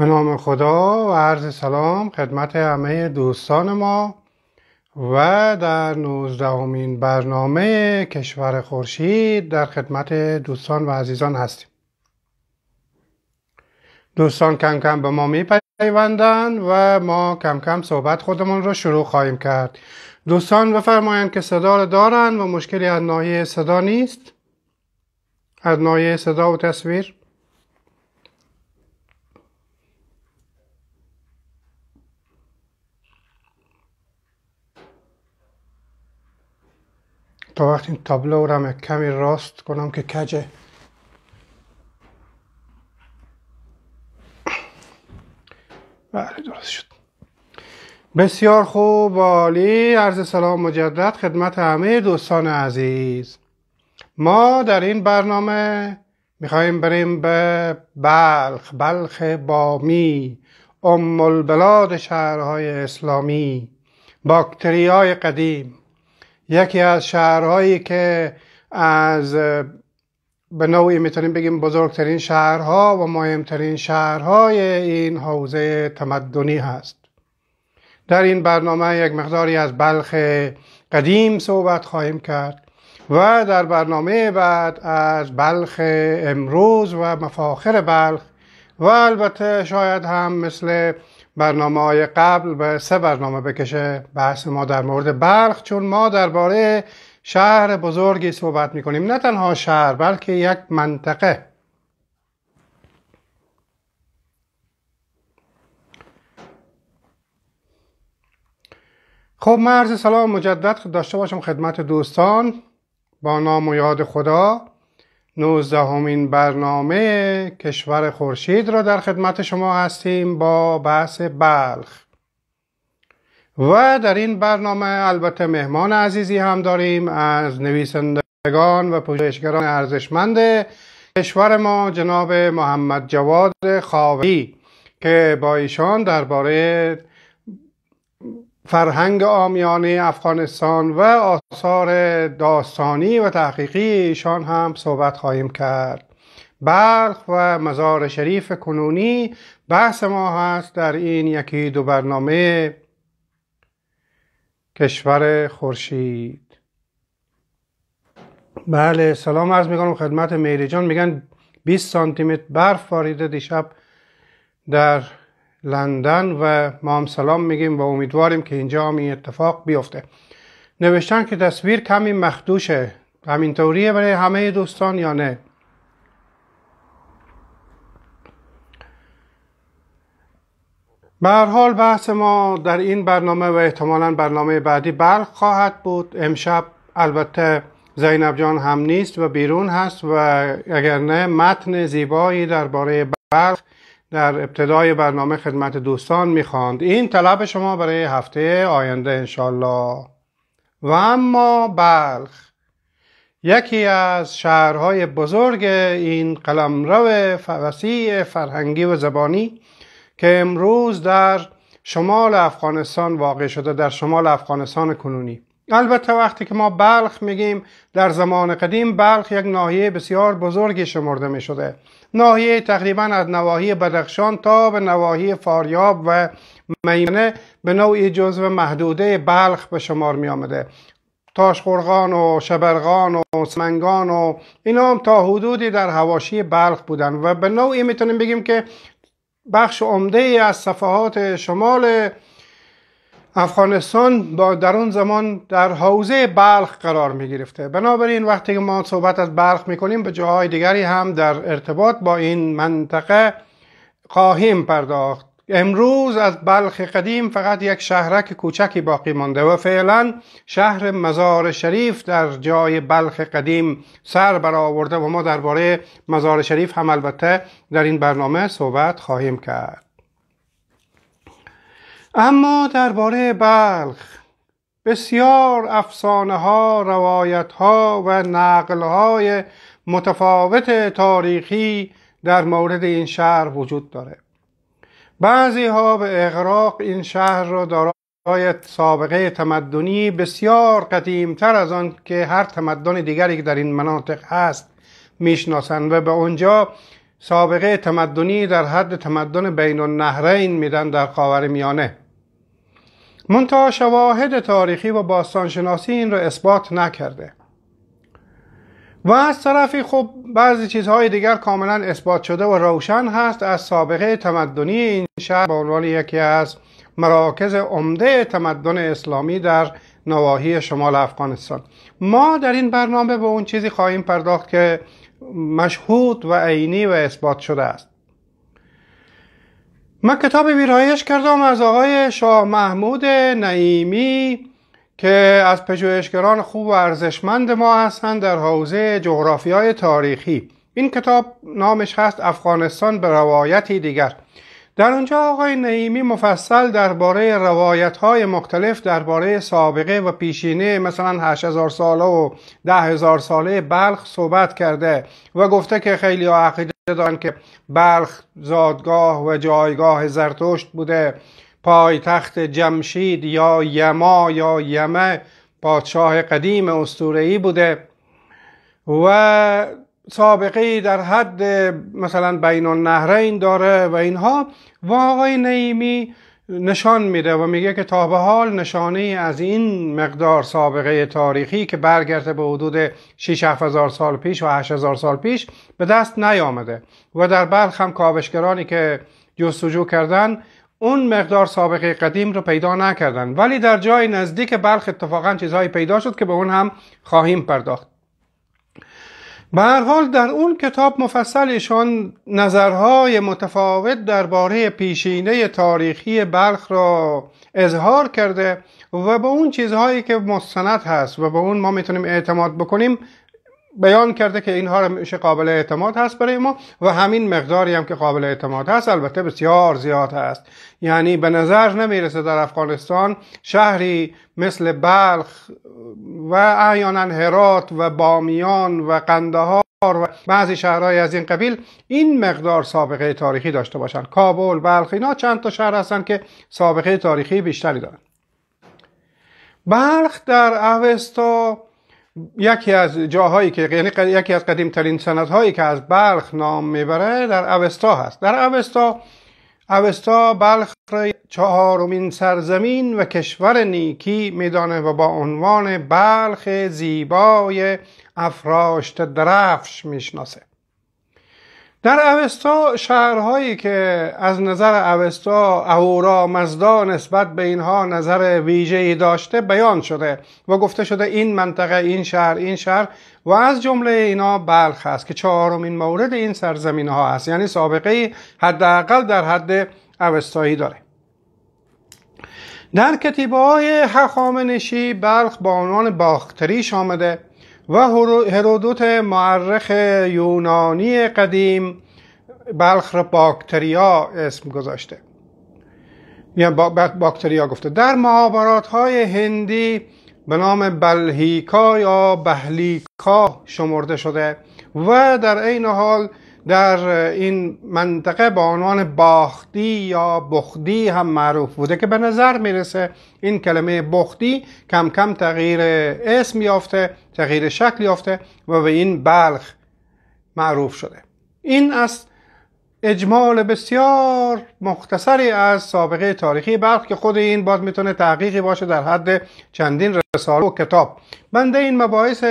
به نام خدا و عرض سلام خدمت همه دوستان ما و در نوزدهمین برنامه کشور خورشید در خدمت دوستان و عزیزان هستیم. دوستان کم کم به ما میپیوندند و ما کم کم صحبت خودمون رو شروع خواهیم کرد. دوستان بفرمایند که صدا دارند و مشکلی از ناحیه صدا نیست؟ از ناحیه صدا و تصویر؟ تا وقتی این تابلو رو کمی راست کنم که کجه بله درست شد. بسیار خوب عالی عرض سلام مجدد خدمت همه دوستان عزیز. ما در این برنامه می‌خواهیم بریم به بلخ. بلخ بامی ام البلاد شهرهای اسلامی. باکتری های قدیم. یکی از شهرهایی که از به نوعی می‌تونیم بگیم بزرگترین شهرها و مهمترین شهرهای این حوزه تمدنی هست. در این برنامه یک مقداری از بلخ قدیم صحبت خواهیم کرد و در برنامه بعد از بلخ امروز و مفاخر بلخ و البته شاید هم مثل برنامه های قبل به سه برنامه بکشه بحث ما در مورد بلخ چون ما درباره شهر بزرگی صحبت می‌کنیم. نه تنها شهر بلکه یک منطقه. خب مرز سلام مجدد داشته باشم خدمت دوستان. با نام و یاد خدا. نوزدهمین برنامه کشور خورشید را در خدمت شما هستیم با بحث بلخ. و در این برنامه البته مهمان عزیزی هم داریم از نویسندگان و پژوهشگران ارزشمند کشور ما جناب محمد جواد خاوی که با ایشان درباره فرهنگ آمیانه افغانستان و آثار داستانی و تحقیقی ایشان هم صحبت خواهیم کرد. بلخ و مزار شریف کنونی بحث ما هست در این یکی دو برنامه. کشور خورشید. بله سلام عرض می‌کنم خدمت میری جان میگن 20 سانتی متر برف باریده دیشب در لندن و ما هم سلام میگیم و امیدواریم که اینجا هم این اتفاق بیفته. نوشتن که تصویر کمی مخدوشه. همینطوریه برای همه دوستان یا نه؟ به حال بحث ما در این برنامه و احتمالا برنامه بعدی بلخ خواهد بود. امشب البته زینب جان هم نیست و بیرون هست و اگر نه متن زیبایی درباره بلخ در ابتدای برنامه خدمت دوستان می‌خواند. این طلب شما برای هفته آینده انشالله و اما بلخ. یکی از شهرهای بزرگ این قلمرو وسیع فرهنگی و زبانی که امروز در شمال افغانستان واقع شده در شمال افغانستان کنونی. البته وقتی که ما بلخ میگیم در زمان قدیم بلخ یک ناحیه بسیار بزرگی شمرده می شده ناحیه تقریبا از نواحی بدخشان تا به نواحی فاریاب و میمنه به نوعی جزو محدوده بلخ به شمار می آمده تاشخورغان و شبرغان و سمنگان و اینا هم تا حدودی در هواشی بلخ بودن و به نوعی می‌تونیم بگیم که بخش عمده از صفحات شمال افغانستان با در اون زمان در حوزه بلخ قرار می گرفته بنابراین وقتی که ما صحبت از بلخ می کنیم به جاهای دیگری هم در ارتباط با این منطقه خواهیم پرداخت. امروز از بلخ قدیم فقط یک شهرک کوچکی باقی مانده و فعلا شهر مزار شریف در جای بلخ قدیم سر برآورده و ما درباره مزار شریف هم البته در این برنامه صحبت خواهیم کرد. اما درباره بلخ بسیار افسانه ها روایت ها و نقل های متفاوت تاریخی در مورد این شهر وجود داره. بعضی ها به اغراق این شهر را دارای سابقه تمدنی بسیار قدیمتر از آن که هر تمدن دیگری که در این مناطق هست می‌شناسند و به اونجا سابقه تمدنی در حد تمدن بین النهرین میدن در خاور میانه منتها شواهد تاریخی و باستانشناسی این را اثبات نکرده. و از طرفی خب بعضی چیزهای دیگر کاملا اثبات شده و روشن هست. از سابقه تمدنی این شهر به عنوان یکی از مراکز عمده تمدن اسلامی در نواحی شمال افغانستان. ما در این برنامه به اون چیزی خواهیم پرداخت که مشهود و عینی و اثبات شده است. من کتاب ویرایش کردم از آقای شاه محمود نعیمی که از پژوهشگران خوب و ارزشمند ما هستند در حوزه جغرافیای تاریخی. این کتاب نامش هست افغانستان به روایتی دیگر. در اونجا آقای نعیمی مفصل درباره روایت های مختلف درباره سابقه و پیشینه مثلا 8000 ساله و 10000 ساله بلخ صحبت کرده و گفته که خیلی عقیده دارن که بلخ زادگاه و جایگاه زرتشت بوده پایتخت جمشید یا یما یا یمه پادشاه قدیم استورهی بوده و سابقه در حد مثلا بین النهرین داره و اینها. و آقای نعیمی نشان میده و میگه که تا به حال نشانه از این مقدار سابقه تاریخی که برگرده به حدود 6 هزار سال پیش و 8 هزار سال پیش به دست نیامده و در بلخ هم کاوشگرانی که جستجو کردن اون مقدار سابقه قدیم رو پیدا نکردن. ولی در جای نزدیک بلخ اتفاقا چیزهایی پیدا شد که به اون هم خواهیم پرداخت. به هر حال در اون کتاب مفصل ایشان نظرهای متفاوت درباره پیشینه تاریخی بلخ را اظهار کرده و به اون چیزهایی که مستند هست و به اون ما می‌تونیم اعتماد بکنیم بیان کرده که اینها میشه قابل اعتماد هست برای ما و همین مقداری هم که قابل اعتماد هست البته بسیار زیاد هست. یعنی به نظر نمی‌رسه در افغانستان شهری مثل بلخ و احیانا هرات و بامیان و قندهار و بعضی شهرهای از این قبیل این مقدار سابقه تاریخی داشته باشند. کابل بلخ اینا چند تا شهر هستن که سابقه تاریخی بیشتری دارن. بلخ در اوستا یکی از جاهایی که یعنی یکی از قدیمترین سندهایی که از بلخ نام می‌بره در اوستا هست. در اوستا اوستا بلخ چهارمین سرزمین و کشور نیکی میدانه و با عنوان بلخ زیبای افراشت درفش می‌شناسه. در اوستا شهرهایی که از نظر اوستا اهورا مزدا نسبت به اینها نظر ویژه‌ای داشته بیان شده و گفته شده این منطقه این شهر این شهر و از جمله اینا بلخ است که چهارمین مورد این سرزمین ها است. یعنی سابقه حداقل در حد اوستایی داره. در کتیبه های حخامنشی بلخ با عنوان باختریش آمده و هرودوت معرخ یونانی قدیم بلخ را باکتریا اسم گذاشته. یا باکتریا گفته. در محاورات های هندی به نام بلهیکا یا بهلیکا شمرده شده و در عین حال در این منطقه با عنوان باختی یا بخدی هم معروف بوده که به نظر می‌رسه این کلمه بخدی کم کم تغییر اسم یافته تغییر شکل یافته و به این بلخ معروف شده. این از اجمال بسیار مختصری از سابقه تاریخی بلخ که خود این باز می‌تونه تحقیقی باشه در حد چندین رساله و کتاب. بنده این مباحث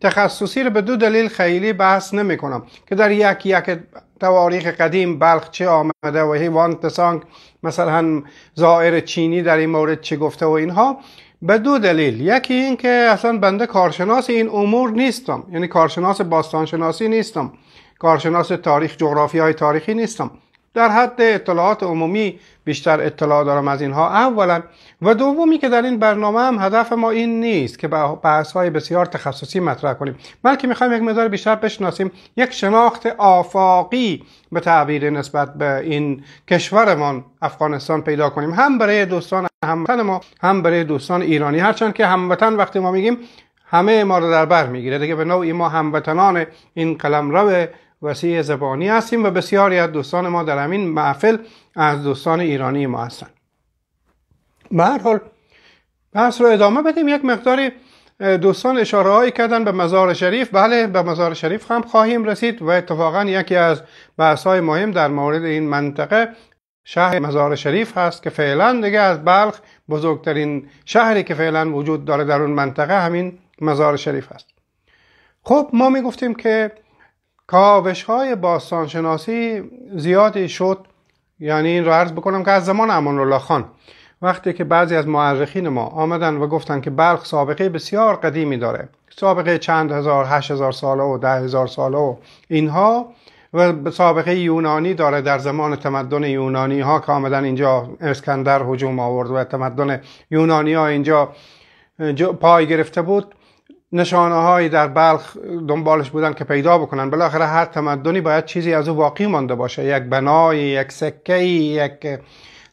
تخصصی رو به دو دلیل خیلی بحث نمی کنم که در یک یک تواریخ قدیم بلخ چه آمده و هیوان تسانگ مثلا زائر چینی در این مورد چه گفته و اینها. به دو دلیل. یکی این که اصلا بنده کارشناس این امور نیستم. یعنی کارشناس باستانشناسی نیستم. کارشناس تاریخ جغرافی های تاریخی نیستم. در حد اطلاعات عمومی بیشتر اطلاع دارم از اینها اولا و دومی که در این برنامه هم هدف ما این نیست که بحث های بسیار تخصصی مطرح کنیم بلکه می‌خوایم یک مقدار بیشتر بشناسیم یک شناخت آفاقی به تعبیر نسبت به این کشورمان افغانستان پیدا کنیم. هم برای دوستان هموطن ما هم برای دوستان ایرانی. هرچند که هموطن وقتی ما میگیم همه ما رو در بر می‌گیره. دیگه به نوعی ما هموطنان این قلمرو وسیع زبانی هستیم و بسیاری از دوستان ما در همین محفل از دوستان ایرانی ما هستند به هر حال بحث رو ادامه بدیم. یک مقداری دوستان اشاره هایی کردن به مزار شریف. بله به مزار شریف هم خواهیم رسید و اتفاقا یکی از بحث های مهم در مورد این منطقه شهر مزار شریف هست که فعلا دیگه از بلخ بزرگترین شهری که فعلا وجود داره در اون منطقه همین مزار شریف هست. خب ما می گفتیم که کاوش های باستانشناسی زیادی شد. یعنی این رو عرض بکنم که از زمان امان الله خان وقتی که بعضی از معرخین ما آمدن و گفتن که بلخ سابقه بسیار قدیمی داره سابقه چند هزار هشت هزار ساله و ده هزار ساله و اینها و سابقه یونانی داره در زمان تمدن یونانی ها که آمدن اینجا اسکندر هجوم آورد و تمدن یونانی ها اینجا پای گرفته بود. نشانه هایی در بلخ دنبالش بودن که پیدا بکنن. بالاخره هر تمدنی باید چیزی از او باقی مانده باشه. یک بنای یک سکه یک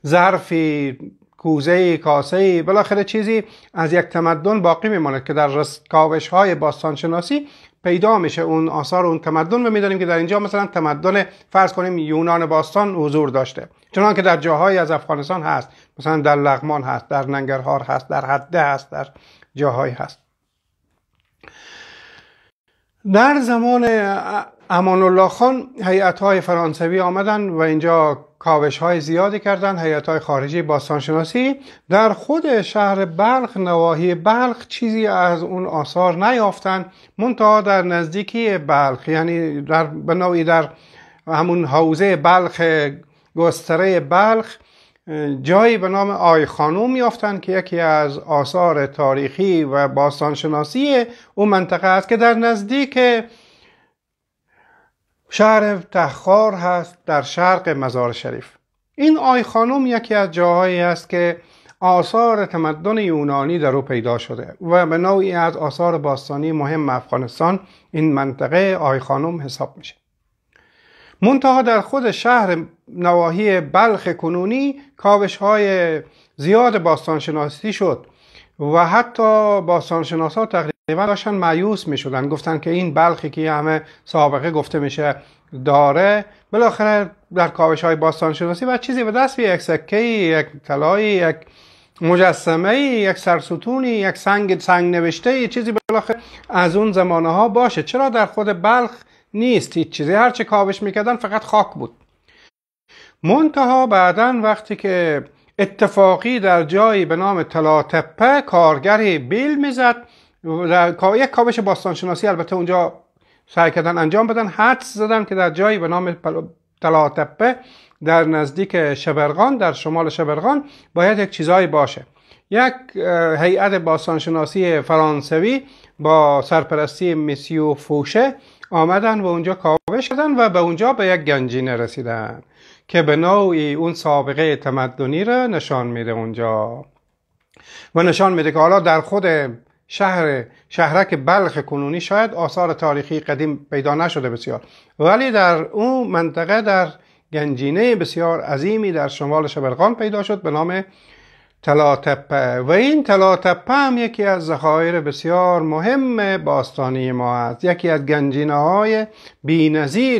ظرفی کوزه کاسه بالاخره چیزی از یک تمدن باقی میماند که در کاوش های باستانشناسی پیدا میشه. اون آثار اون تمدن و می‌دانیم که در اینجا مثلا تمدن فرض کنیم یونان باستان حضور داشته. چنان که در جاهایی از افغانستان هست. مثلا در لغمان هست در ننگرهار هست در حده هست در جاهایی هست. در زمان امان الله خان هیئت های فرانسوی آمدن و اینجا کاوش های زیادی کردن هیئت های خارجی باستانشناسی در خود شهر بلخ نواحی بلخ چیزی از اون آثار نیافتن منتها در نزدیکی بلخ یعنی در به در همون حوزه بلخ گستره بلخ جایی به نام آی خانوم یافتن که یکی از آثار تاریخی و باستانشناسی اون منطقه است که در نزدیک شهر تخار هست در شرق مزار شریف. این آی خانم یکی از جاهایی است که آثار تمدن یونانی در او پیدا شده و به نوعی از آثار باستانی مهم افغانستان این منطقه آی خانم حساب میشه. منتها در خود شهر نواحی بلخ کنونی کاوش های زیاد باستانشناسی شد و حتی باستانشناس ها تقریبا داشتن معیوس می شدن گفتن که این بلخی که همه سابقه گفته میشه داره. بالاخره در کاوش های باستانشناسی و چیزی به دست یک سکه یک طلایی یک مجسمه یک سرستونی یک سنگ سنگ نوشته چیزی بالاخره از اون زمانه ها باشه. چرا در خود بلخ نیست؟ هیچ چیزی. هرچه کاوش می‌کردن فقط خاک بود. منتها بعدا وقتی که اتفاقی در جایی به نام تلاتپه کارگری بیل می‌زد یک کاوش باستانشناسی البته اونجا سعی کردن انجام بدن حدس زدن که در جایی به نام تلاتپه در نزدیک شبرغان در شمال شبرغان باید یک چیزایی باشه. یک هیئت باستانشناسی فرانسوی با سرپرستی میسیو فوشه آمدن و اونجا کاوش کردن و به اونجا به یک گنجینه رسیدن. که به نوعی اون سابقه تمدنی را نشان میده اونجا. و نشان میده که حالا در خود شهر شهرک بلخ کنونی شاید آثار تاریخی قدیم پیدا نشده بسیار. ولی در اون منطقه در گنجینه بسیار عظیمی در شمال شبرغان پیدا شد به نام تلاتپه. و این تلاتپه هم یکی از ذخایر بسیار مهم باستانی ما است. یکی از گنجینه های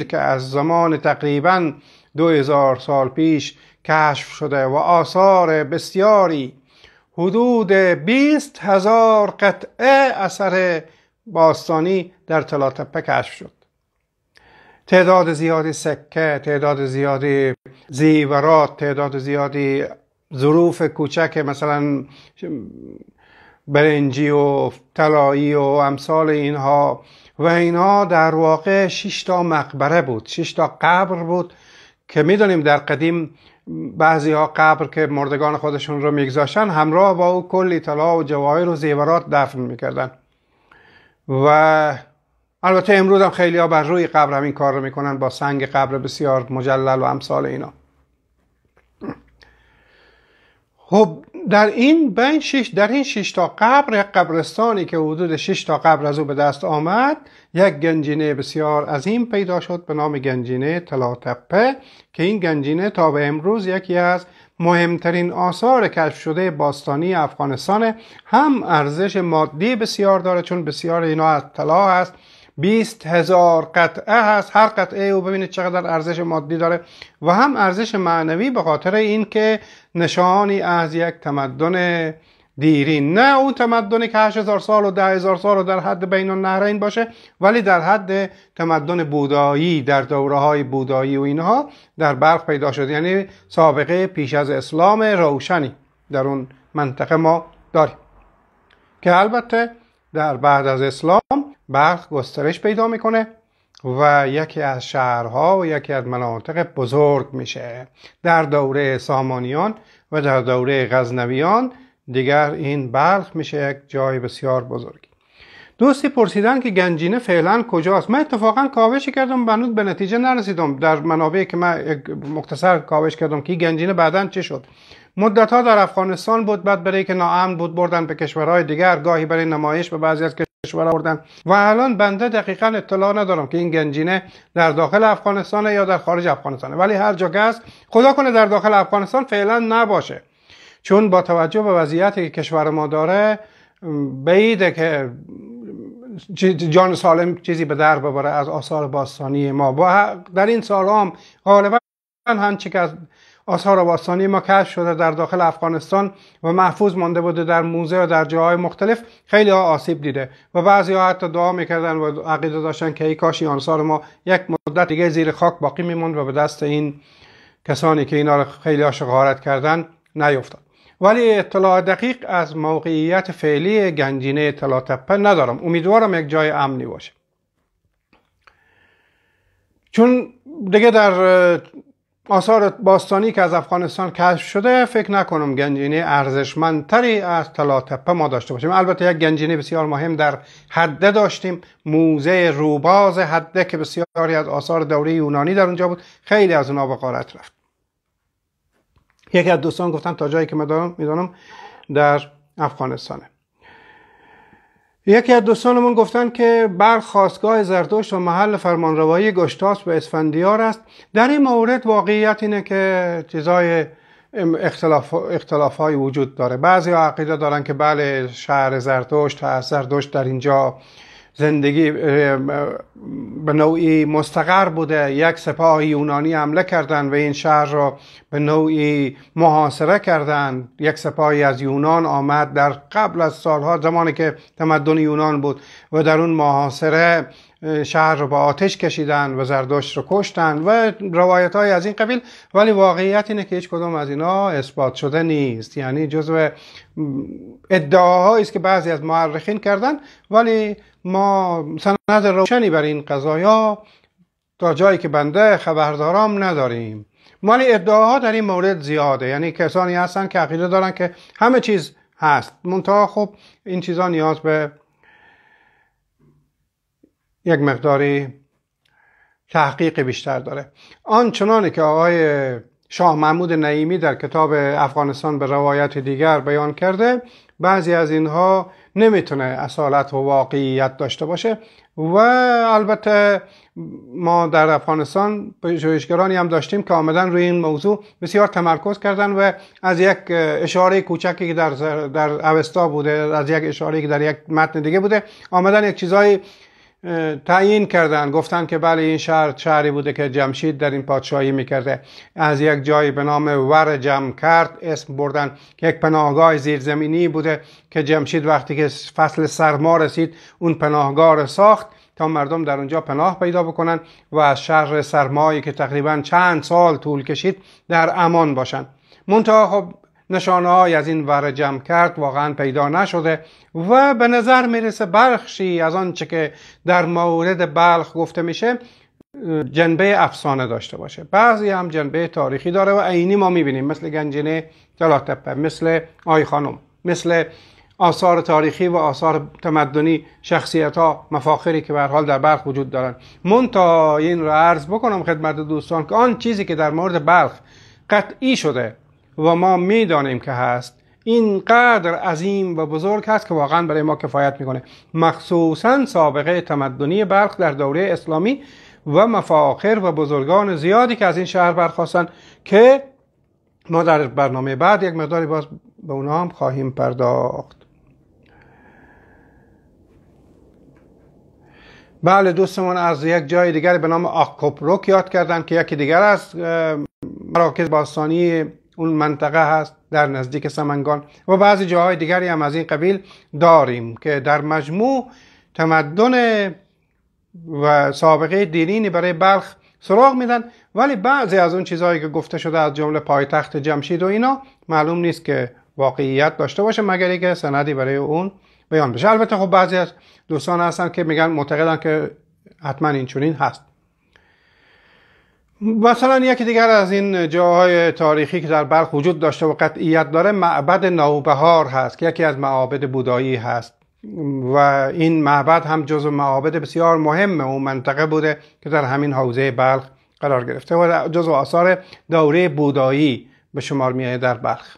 که از زمان تقریبا دو هزار سال پیش کشف شده و آثار بسیاری. حدود بیست هزار قطعه اثر باستانی در تلاتپه کشف شد. تعداد زیادی سکه تعداد زیادی زیورات تعداد زیادی ظروف کوچک مثلا برنجی و طلایی و امثال اینها. و اینها در واقع شش تا مقبره بود شش تا قبر بود که می‌دونیم در قدیم بعضی ها قبر که مردگان خودشون رو میگذاشتن همراه با او کلی طلا و جواهر و زیورات دفن می‌کردن. و البته امروز هم خیلی ها بر روی قبر همین کار رو می‌کنن با سنگ قبر بسیار مجلل و امثال اینا. خب در این بین شش در این شش تا قبر یک قبرستانی که حدود شش تا قبر از او به دست آمد یک گنجینه بسیار عظیم پیدا شد به نام گنجینه تلاتپه که این گنجینه تا به امروز یکی از مهمترین آثار کشف شده باستانی افغانستان. هم ارزش مادی بسیار داره چون بسیار اینا از طلا هست. 20 هزار قطعه هست. هر قطعه او ببینید چقدر ارزش مادی داره. و هم ارزش معنوی به خاطر اینکه نشانی از یک تمدن دیرین. نه اون تمدنی که 8000 سال و 10000 سال و در حد بین النهرین باشه ولی در حد تمدن بودایی در دوره های بودایی و اینها در برق پیدا شد یعنی سابقه پیش از اسلام روشنی در اون منطقه ما داریم. که البته در بعد از اسلام برق گسترش پیدا می‌کنه. و یکی از شهرها و یکی از مناطق بزرگ میشه. در دوره سامانیان و در دوره غزنویان دیگر این بلخ میشه یک جای بسیار بزرگی. دوستی پرسیدن که گنجینه فعلا کجاست. من اتفاقا کاوشی کردم بنود به نتیجه نرسیدم. در منابعی که من مختصر کاوش کردم که گنجینه بعدا چه شد. مدت ها در افغانستان بود بعد برای که ناامن بود بردن به کشورهای دیگر. گاهی برای نمایش به بعضی از کشورها بردن. و الان بنده دقیقا اطلاع ندارم که این گنجینه در داخل افغانستان یا در خارج افغانستانه. ولی هر جا که هست خدا کنه در داخل افغانستان فعلا نباشه. چون با توجه به وضعیتی که کشور ما داره بعیده که جان سالم چیزی به در ببره از آثار باستانی ما. و در این سال هم غالبا هنچی که از آثار باستانی ما کشف شده در داخل افغانستان و محفوظ مانده بوده در موزه و در جاهای مختلف خیلی ها آسیب دیده و بعضی ها حتی دعا می‌کردن و عقیده داشتن که ای کاشی آثار ما یک مدت دیگه زیر خاک باقی میموند و به دست این کسانی که اینا رو خیلی ها کردن نیفتاد. ولی اطلاع دقیق از موقعیت فعلی گنجینه اطلاع تپه ندارم. امیدوارم یک جای امنی باشه. چون دیگه در آثار باستانی که از افغانستان کشف شده فکر نکنم گنجینه ارزشمندتری از طلا تپه ما داشته باشیم. البته یک گنجینه بسیار مهم در حده داشتیم. موزه روباز حده که بسیاری از آثار دوره یونانی در اونجا بود. خیلی از اونها به غارت رفت. یکی از دوستان گفتن تا جایی که می‌دانم در افغانستانه. یکی از دوستانمون گفتن که بر خواستگاه و محل فرمانروایی گشتاس به اسفندیار است. در این مورد واقعیت اینه که چیزای اختلاف, اختلاف های وجود داره. بعضی عقیده دارن که بله شهر زرتشت هست زرتشت در اینجا زندگی به نوعی مستقر بوده یک سپاه یونانی حمله کردند و این شهر را به نوعی محاصره کردند. یک سپاهی از یونان آمد در قبل از سالها زمانی که تمدن یونان بود و در اون محاصره شهر رو با آتش کشیدن و زردشت رو کشتن و روایت های از این قبیل ولی واقعیت اینه که هیچ کدوم از اینا اثبات شده نیست. یعنی جزو ادعاهایی است که بعضی از معرخین کردن ولی ما سند روشنی بر این قضایا تا جایی که بنده خبردارام نداریم. مالی ادعاها در این مورد زیاده. یعنی کسانی هستن که عقیده دارن که همه چیز هست. منتها خب این چیزا نیاز به یک مقداری تحقیق بیشتر داره. آنچنانی که آقای شاه محمود نعیمی در کتاب افغانستان به روایت دیگر بیان کرده بعضی از اینها نمی‌تونه اصالت و واقعیت داشته باشه و البته ما در افغانستان پژوهشگرانی هم داشتیم که آمدن روی این موضوع بسیار تمرکز کردن و از یک اشاره کوچکی که در در اوستا بوده از یک اشاره که در یک متن دیگه بوده آمدن یک چیزای تعیین کردن. گفتن که بله این شهر شهری بوده که جمشید در این پادشاهی می‌کرده. از یک جایی به نام ور جمع کرد اسم بردن. که یک پناهگاه زیرزمینی بوده که جمشید وقتی که فصل سرما رسید اون پناهگاه رو ساخت تا مردم در اونجا پناه پیدا بکنن و از شهر سرمایی که تقریبا چند سال طول کشید در امان باشن. منتها خب نشانه های از این ور جمع کرد واقعا پیدا نشده و به نظر می‌رسه برخشی از آنچه که در مورد بلخ گفته میشه جنبه افسانه داشته باشه. بعضی هم جنبه تاریخی داره و عینی ما می‌بینیم مثل گنجینه جلاتپه مثل آی خانم مثل آثار تاریخی و آثار تمدنی شخصیت ها مفاخری که به حال در بلخ وجود دارن. تا این رو عرض بکنم خدمت دوستان که آن چیزی که در مورد بلخ قطعی شده و ما می‌دانیم که هست. اینقدر عظیم و بزرگ هست که واقعا برای ما کفایت می‌کنه. مخصوصا سابقه تمدنی بلخ در دوره اسلامی و مفاخر و بزرگان زیادی که از این شهر برخواستن که ما در برنامه بعد یک مقداری باز به اونا هم خواهیم پرداخت. بله دوستمون از یک جای دیگر به نام آکوپروک یاد کردن که یکی دیگر از مراکز باستانی اون منطقه هست در نزدیک سمنگان و بعضی جاهای دیگری هم از این قبیل داریم که در مجموع تمدن و سابقه دینی برای بلخ سراغ میدن. ولی بعضی از اون چیزهایی که گفته شده از جمله پایتخت جمشید و اینا معلوم نیست که واقعیت داشته باشه مگر که سندی برای اون بیان بشه. البته خب بعضی از دوستان هستن که میگن معتقدن که حتما این چونین هست. مثلا یکی دیگر از این جاهای تاریخی که در بلخ وجود داشته و قطعیت داره معبد نوبهار هست که یکی از معابد بودایی هست. و این معبد هم جزو معابد بسیار مهم اون منطقه بوده که در همین حوزه بلخ قرار گرفته و جزو آثار دوره بودایی به شمار میاد در بلخ.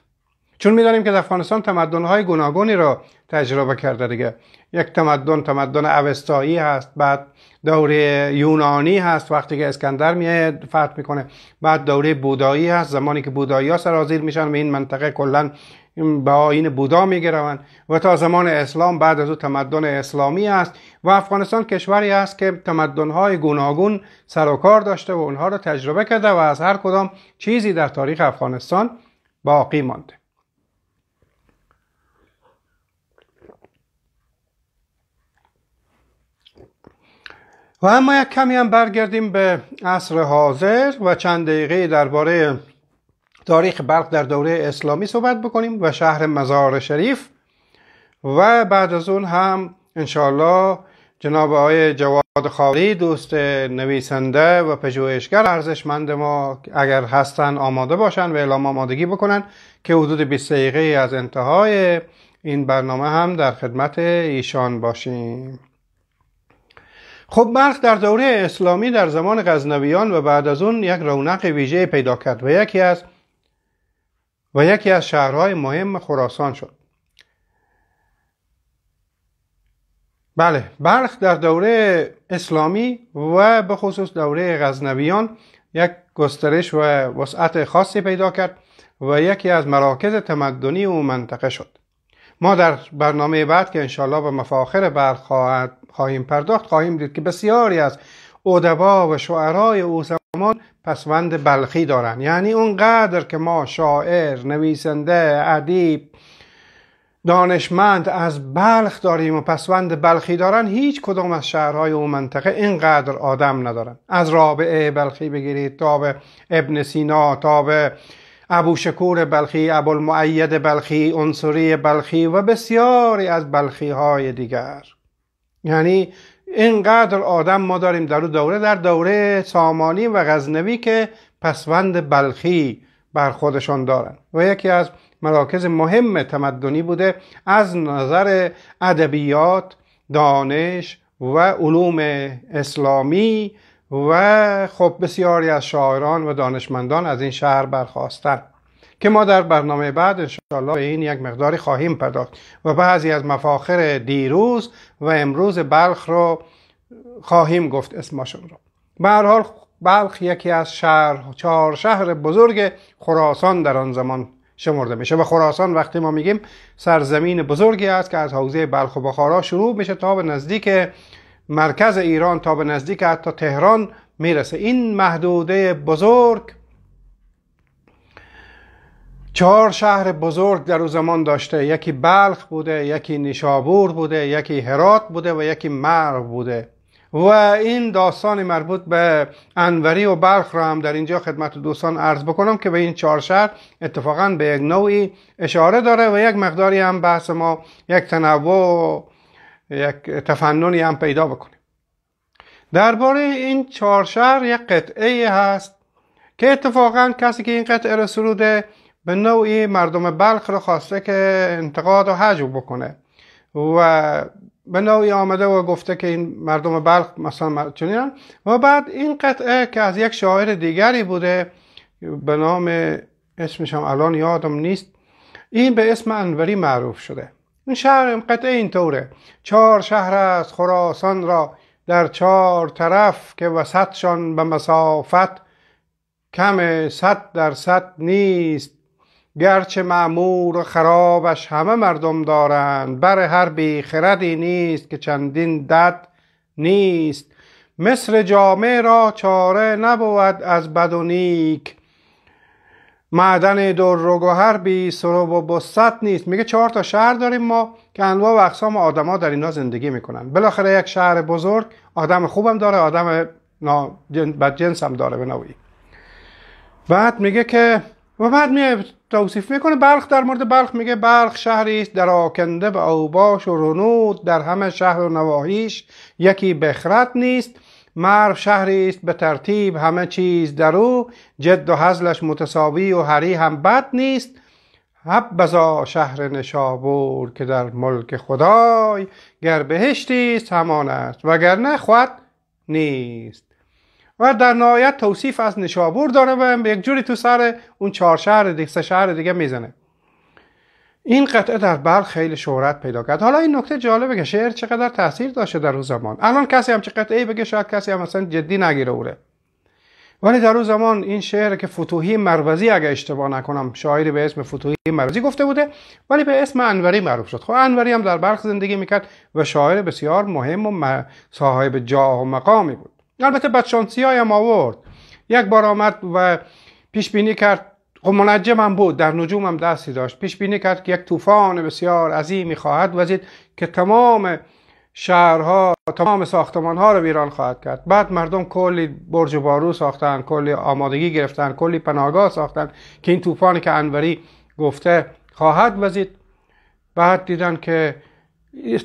چون می‌دانیم که در افغانستان تمدن‌های گوناگونی را تجربه کرده دیگه. یک تمدن تمدن اوستایی هست بعد دوره یونانی هست وقتی که اسکندر میاد فتح می‌کنه. بعد دوره بودایی هست زمانی که بودایی ها سرازیر میشن و این منطقه کلا به آین بودا میگروند. و تا زمان اسلام بعد از او تمدن اسلامی است. و افغانستان کشوری است که تمدنهای گوناگون سر و کار داشته و اونها را تجربه کرده و از هر کدام چیزی در تاریخ افغانستان باقی مانده. و اما یک کمی هم برگردیم به عصر حاضر و چند دقیقه درباره تاریخ بلخ در دوره اسلامی صحبت بکنیم و شهر مزار شریف. و بعد از اون هم انشاءالله جناب آقای جواد خالی دوست نویسنده و پژوهشگر ارزشمند ما اگر هستن آماده باشن و اعلام آمادگی بکنن که حدود 20 دقیقه از انتهای این برنامه هم در خدمت ایشان باشیم. خب بلخ در دوره اسلامی در زمان غزنویان و بعد از اون یک رونق ویژه پیدا کرد و یکی از و یکی از شهرهای مهم خراسان شد. بله بلخ در دوره اسلامی و به خصوص دوره غزنویان یک گسترش و وسعت خاصی پیدا کرد و یکی از مراکز تمدنی او منطقه شد. ما در برنامه بعد که انشالله به مفاخر بلخ خواهیم پرداخت خواهیم دید که بسیاری از ادبا و شعرای او زمان پسوند بلخی دارند. یعنی اونقدر که ما شاعر نویسنده ادیب دانشمند از بلخ داریم و پسوند بلخی دارن هیچ کدام از شهرهای اون منطقه اینقدر آدم ندارن از رابعه بلخی بگیرید تا به ابن سینا تا به ابو شکور بلخی ابو المعید بلخی انصری بلخی و بسیاری از بلخی های دیگر. یعنی اینقدر آدم ما داریم در دوره در دوره سامانی و غزنوی که پسوند بلخی بر خودشان دارن و یکی از مراکز مهم تمدنی بوده از نظر ادبیات دانش و علوم اسلامی و خب بسیاری از شاعران و دانشمندان از این شهر برخواستن که ما در برنامه بعد انشاءالله به این یک مقداری خواهیم پرداخت و بعضی از مفاخر دیروز و امروز بلخ رو خواهیم گفت اسمشون رو. به هر حال بلخ یکی از شهر چهار شهر بزرگ خراسان در آن زمان شمرده میشه و خراسان وقتی ما میگیم سرزمین بزرگی است که از حوزه بلخ و بخارا شروع میشه تا به نزدیک مرکز ایران تا به نزدیک حتی تهران می‌رسه. این محدوده بزرگ چهار شهر بزرگ در او زمان داشته. یکی بلخ بوده یکی نیشابور بوده یکی هرات بوده و یکی مرو بوده. و این داستان مربوط به انوری و بلخ را هم در اینجا خدمت دوستان عرض بکنم که به این چهار شهر اتفاقا به یک نوعی اشاره داره و یک مقداری هم بحث ما یک تنوع یک تفننی هم پیدا بکنیم. درباره این چهار شهر یک قطعه هست که اتفاقا کسی که این قطعه را سروده به نوعی مردم بلخ رو خواسته که انتقاد و حجب بکنه. و به نوعی آمده و گفته که این مردم بلخ مثلا چنین و بعد این قطعه که از یک شاعر دیگری بوده به نام اسمش هم الان یادم نیست این به اسم انوری معروف شده. این شهر قطعه اینطوره. چهار شهر از خراسان را در چهار طرف که وسطشان به مسافت کم صد در صد نیست. گرچه معمور و خرابش همه مردم دارند بر هر بی خردی نیست که چندین دد نیست. مصر جامعه را چاره نبود از بد و نیک. معدن در و گوهر بی سروب و بست نیست. میگه چهار تا شهر داریم ما که انواع و اقسام آدما در اینا زندگی می‌کنن. بالاخره یک شهر بزرگ آدم خوبم داره آدم بدجنس هم داره به نوعی. بعد میگه که و بعد می توصیف می‌کنه بلخ در مورد بلخ میگه بلخ شهری است در آکنده به اوباش و رنود در همه شهر و نواحیش یکی بخرت نیست. مرو شهری است به ترتیب همه چیز در او جد و حزلش متساوی و هری هم بد نیست. بزا شهر نشابور که در ملک خدای گر بهشتی است همان است وگرنه خود نیست. و در نهایت توصیف از نشابور داره و یک جوری تو سر اون چهار شهر دیگه سه شهر دیگه می‌زنه. این قطعه در بلخ خیلی شهرت پیدا کرد. حالا این نکته جالبه که شعر چقدر تاثیر داشته در اون زمان. الان کسی هم چه قطعه بگه شاید کسی هم مثلا جدی نگیره اوره. ولی در اون زمان این شعر که فتوحی مروزی اگه اشتباه نکنم شاعری به اسم فتوحی مروزی گفته بوده ولی به اسم انوری معروف شد. خب انوری هم در بلخ زندگی می‌کرد و شاعر بسیار مهم و صاحب جاه و مقامی بود. البته بدشانسی های هم آورد. یک بار آمد و پیش بینی کرد. خب هم بود در نجوم هم دستی داشت. پیش بینی کرد که یک طوفان بسیار عظیمی خواهد وزید که تمام شهرها تمام ساختمان ها رو ویران خواهد کرد. بعد مردم کلی برج و بارو ساختن کلی آمادگی گرفتن کلی پناهگاه ساختن که این طوفانی که انوری گفته خواهد وزید. بعد دیدن که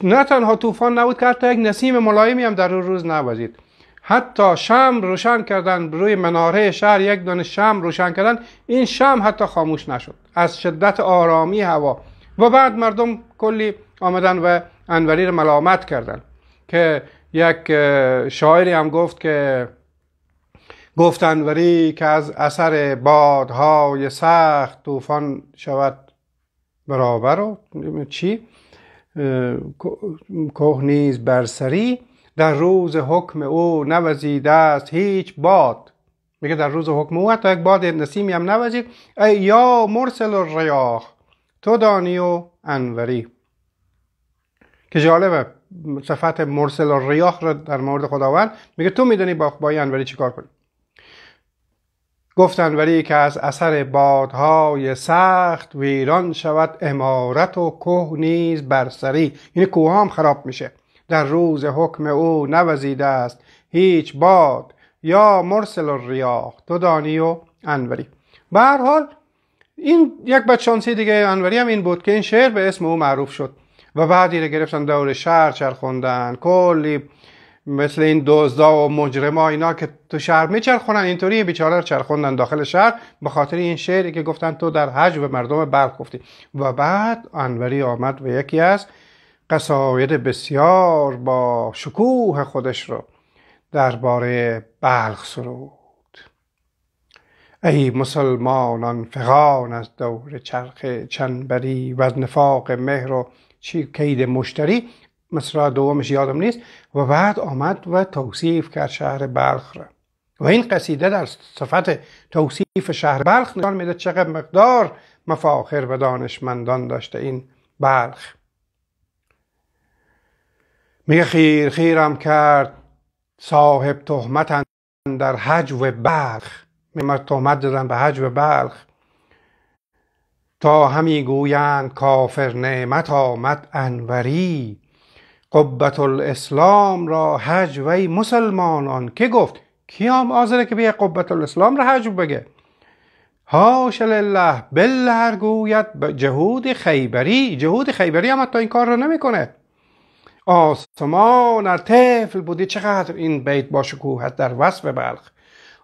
نه تنها طوفان نبود که حتی یک نسیم ملایمی هم در اون روز نوزید. حتی شم روشن کردن روی مناره شهر یک دانه شم روشن کردن این شم حتی خاموش نشد. از شدت آرامی هوا. و بعد مردم کلی آمدن و انوری رو ملامت کردن که یک شاعری هم گفت که گفت انوری که از اثر بادهای سخت طوفان شود برابر. و چی کوه نیز برسری در روز حکم او نوزیده است هیچ باد. میگه در روز حکم او حتی یک باد نسیمی هم نوزید. ای یا مرسل ریاح تو دانی و انوری. که جالبه صفت مرسل ریاح را در مورد خداوند میگه تو می‌دونی با با انوری چیکار کنی. گفت انوری که از اثر بادهای سخت ویران شود امارت و کوه نیز برسری یعنی کوه هم خراب میشه. در روز حکم او نوزیده است. هیچ باد یا مرسل ریاح تو دانی و انوری. به هر حال این یک بچانسی دیگه انوری هم این بود که این شعر به اسم او معروف شد و بعدی رو گرفتن دور شهر چرخوندن. کلی مثل این دزدا و مجرما اینا که تو شهر میچرخونن اینطوری بیچاره رو چرخوندن داخل شهر به خاطر این شعری که گفتن تو در حج به مردم بلخ گفتی. و بعد انوری آمد و یکی از قصاید بسیار با شکوه خودش رو درباره بلخ سرود. ای مسلمانان فغان از دور چرخ چنبری و از نفاق مهر و کید مشتری مصرع دومش یادم نیست و بعد آمد و توصیف کرد شهر بلخ را. و این قصیده در صفت توصیف شهر بلخ نشان میده چقدر مقدار مفاخر و دانشمندان داشته این بلخ. میگه خیر خیرم کرد صاحب تهمت در حج و بلخ. میگه تهمت دادن به حج و بلخ. تا همی گویند کافر نعمت آمد انوری. قبت الاسلام را حج وی مسلمانان که گفت کیام آزره که به قبت الاسلام را حج بگه؟ هاش لله بله گوید جهود خیبری. جهود خیبری هم حتی این کار رو نمی‌کنه آسمان ار طفل بودی چقدر این بیت با شکوه در وصف بلخ.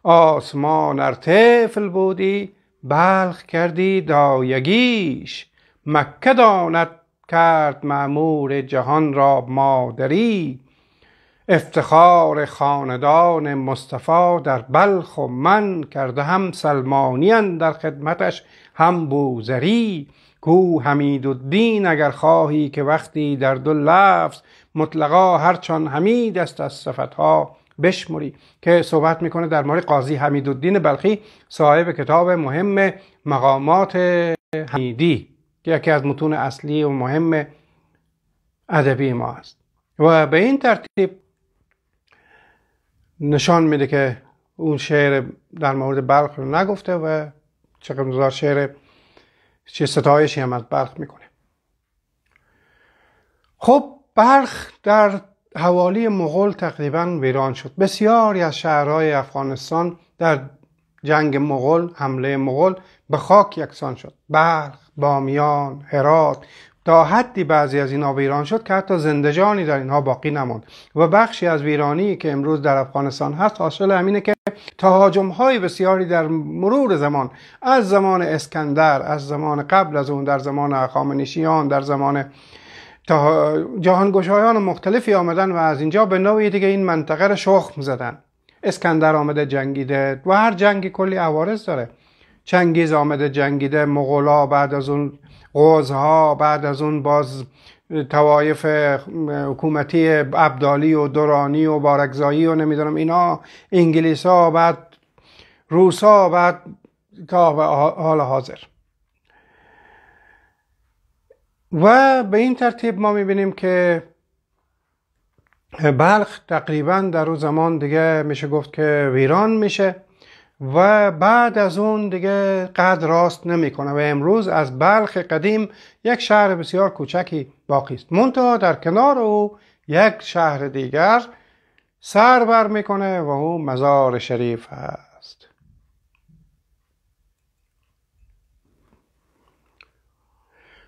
آسمان ار طفل بودی بلخ کردی دایگیش. مکه داند کرد معمور جهان را مادری. افتخار خاندان مصطفی در بلخ و من کرده هم سلمانیان در خدمتش هم بوزری کو حمید الدین اگر خواهی که وقتی در دو لفظ مطلقا هرچان حمید است از صفتها بشمری که صحبت می‌کنه در مورد قاضی حمید الدین بلخی صاحب کتاب مهم مقامات حمیدی که یکی از متون اصلی و مهم ادبی ما است. و به این ترتیب نشان میده که اون شعر در مورد بلخ رو نگفته و چقدر شعر چه ستایشی هم از بلخ می‌کنه. خب بلخ در حوالی مغول تقریبا ویران شد. بسیاری از شهرهای افغانستان در جنگ مغول حمله مغول به خاک یکسان شد. بلخ بامیان هرات تا حدی بعضی از اینها ویران شد که حتی زندجانی در اینها باقی نماند. و بخشی از ویرانی که امروز در افغانستان هست حاصل همینه که تهاجم های بسیاری در مرور زمان از زمان اسکندر از زمان قبل از اون در زمان اخامنشیان در زمان جهانگشایان مختلفی آمدن و از اینجا به نوعی دیگه این منطقه رو شخم زدن. اسکندر آمده جنگیده و هر جنگی کلی عوارض داره. چنگیز آمده جنگیده مغولا بعد از اون قوزها بعد از اون باز توایف حکومتی ابدالی و دورانی و بارکزایی و نمی‌دونم اینا انگلیس ها بعد روس ها بعد تا حال حاضر. و به این ترتیب ما می‌بینیم که بلخ تقریبا در اون زمان دیگه میشه گفت که ویران میشه. و بعد از اون دیگه قد راست نمی‌کنه و امروز از بلخ قدیم یک شهر بسیار کوچکی باقی است. منتها در کنار او یک شهر دیگر سر بر می‌کنه و او مزار شریف است.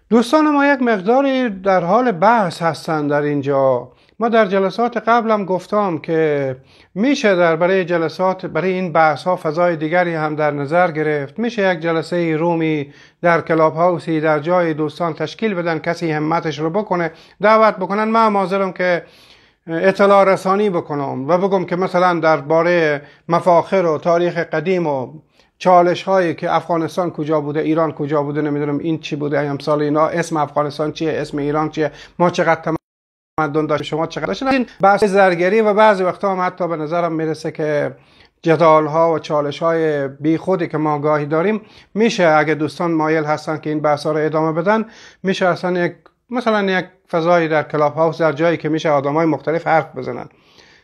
دوستان ما یک مقداری در حال بحث هستند در اینجا. ما در جلسات قبلم گفتم که میشه در برای جلسات برای این بحث ها فضای دیگری هم در نظر گرفت. میشه یک جلسه رومی در کلاب هاوسی در جای دوستان تشکیل بدن کسی همتش رو بکنه دعوت بکنن. من مازرم که اطلاع رسانی بکنم و بگم که مثلا درباره مفاخر و تاریخ قدیم و چالش هایی که افغانستان کجا بوده ایران کجا بوده نمی‌دونم این چی بوده ایام سال اینا اسم افغانستان چیه اسم ایران چیه ما چقدر تمدن داشت. شما چقدر این بحث زرگری و بعضی وقتا هم حتی به نظرم می‌رسه که جدال ها و چالش های بی خودی که ما گاهی داریم میشه اگه دوستان مایل هستن که این بحث ها رو ادامه بدن میشه اصلا یک مثلا یک فضایی در کلاب هاوس در جایی که میشه آدم های مختلف حرف بزنن.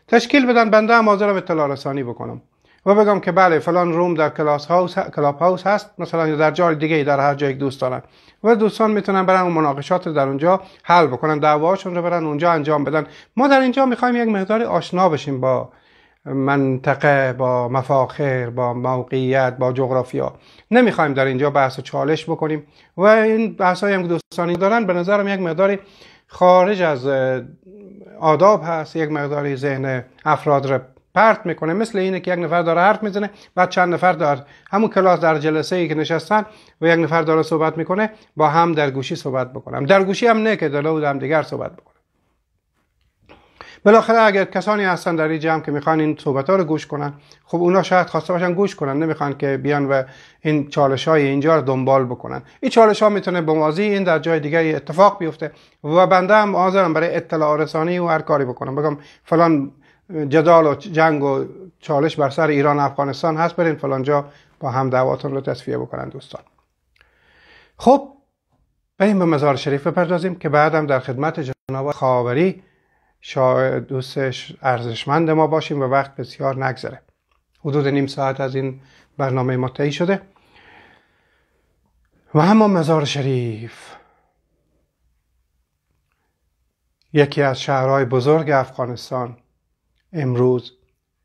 تشکیل بدن بنده هم حاضرم اطلاع رسانی بکنم. و بگم که بله فلان روم در کلاس هاوس کلاب هاوس هست مثلا در جای دیگه در هر جای دوست دارن و دوستان می‌تونن برن اون مناقشات رو در اونجا حل بکنن دعواشون رو برن اونجا انجام بدن. ما در اینجا می‌خوایم یک مقداری آشنا بشیم با منطقه با مفاخر با موقعیت با جغرافیا. نمی‌خوایم در اینجا بحث و چالش بکنیم. و این بحث هم که دوستانی دارن به نظرم یک مقداری خارج از آداب هست یک مقداری ذهن افراد رو پرت می‌کنه. مثل اینه که یک نفر داره حرف می‌زنه بعد چند نفر داره همون کلاس در جلسه ای که نشستن و یک نفر داره صحبت می‌کنه با هم در گوشی صحبت بکنم در گوشی هم نه که دلو هم دیگر صحبت بکنه بالاخره اگر کسانی هستن در این جمع که می‌خوان این صحبت ها رو گوش کنن خب اونا شاید خواسته باشن گوش کنن. نمی‌خوان که بیان و این چالش های اینجا رو دنبال بکنن. این چالش ها می‌تونه به موازی این در جای دیگه اتفاق بیفته و بنده هم حاضرم برای اطلاع رسانی و هر کاری بکنم. بگم فلان جدال و جنگ و چالش بر سر ایران افغانستان هست. برین فلانجا با هم دعواتون رو تصفیه بکنن دوستان. خب بریم به مزار شریف بپردازیم که بعدم در خدمت جناب خاوری شاید دوستش ارزشمند ما باشیم و وقت بسیار نگذره. حدود نیم ساعت از این برنامه ما شده. و اما مزار شریف یکی از شهرهای بزرگ افغانستان امروز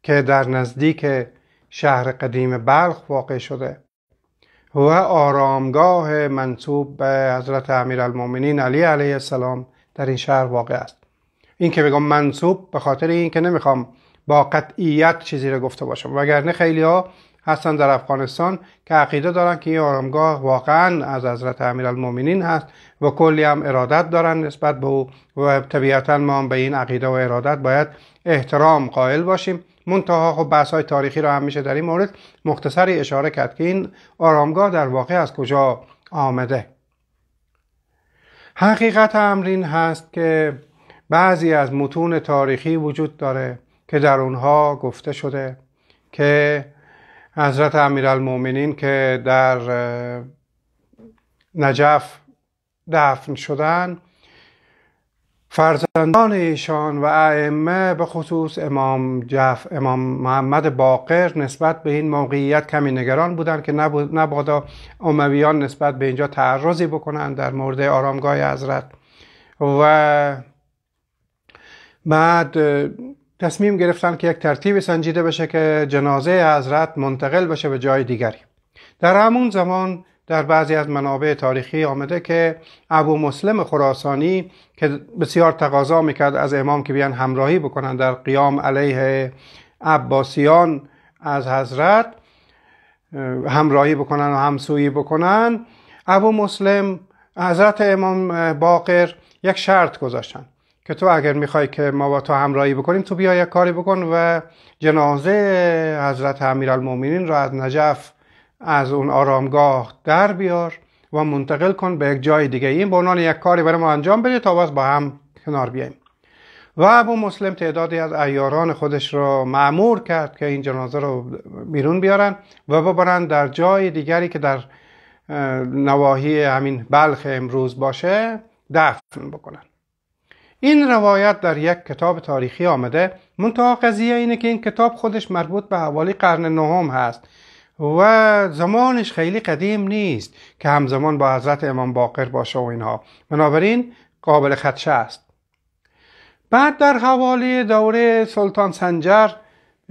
که در نزدیک شهر قدیم بلخ واقع شده و آرامگاه منصوب به حضرت المومنین علی علیه السلام در این شهر واقع است. این که بگم منصوب به خاطر این که نمی‌خوام با قطعیت چیزی رو گفته باشم. وگرنه خیلی ها هستن در افغانستان که عقیده دارن که این آرامگاه واقعا از حضرت المومنین هست و کلی هم ارادت دارن نسبت به او و طبیعتا ما هم به این عقیده و ارادت باید احترام قائل باشیم. منتها خب بحث های تاریخی را هم میشه در این مورد مختصری اشاره کرد که این آرامگاه در واقع از کجا آمده. حقیقت امرین هست که بعضی از متون تاریخی وجود داره که در اونها گفته شده که حضرت امیرالمؤمنین که در نجف دفن شدن فرزندان ایشان و ائمه به خصوص امام جف امام محمد باقر نسبت به این موقعیت کمی نگران بودند که نبادا امویان نسبت به اینجا تعرضی بکنند در مورد آرامگاه حضرت. و بعد تصمیم گرفتن که یک ترتیب سنجیده بشه که جنازه حضرت منتقل بشه به جای دیگری. در همون زمان در بعضی از منابع تاریخی آمده که ابو مسلم خراسانی که بسیار تقاضا می‌کرد از امام که بیان همراهی بکنن در قیام علیه عباسیان از حضرت همراهی بکنن و همسویی بکنن ابو مسلم حضرت امام باقر یک شرط گذاشتن که تو اگر می‌خوای که ما با تو همراهی بکنیم تو بیا یک کاری بکن و جنازه حضرت امیرالمومنین را از نجف از اون آرامگاه در بیار و منتقل کن به یک جای دیگه. این به عنوان یک کاری برای ما انجام بده تا باز با هم کنار بیاییم. و ابو مسلم تعدادی از ایاران خودش را معمور کرد که این جنازه رو بیرون بیارن و ببرن در جای دیگری که در نواحی همین بلخ امروز باشه دفن بکنن. این روایت در یک کتاب تاریخی آمده. منتها قضیه اینه که این کتاب خودش مربوط به حوالی قرن نهم هست. و زمانش خیلی قدیم نیست که همزمان با حضرت امام باقر باشه و اینها. بنابراین قابل خدشه است. بعد در حوالی دوره سلطان سنجر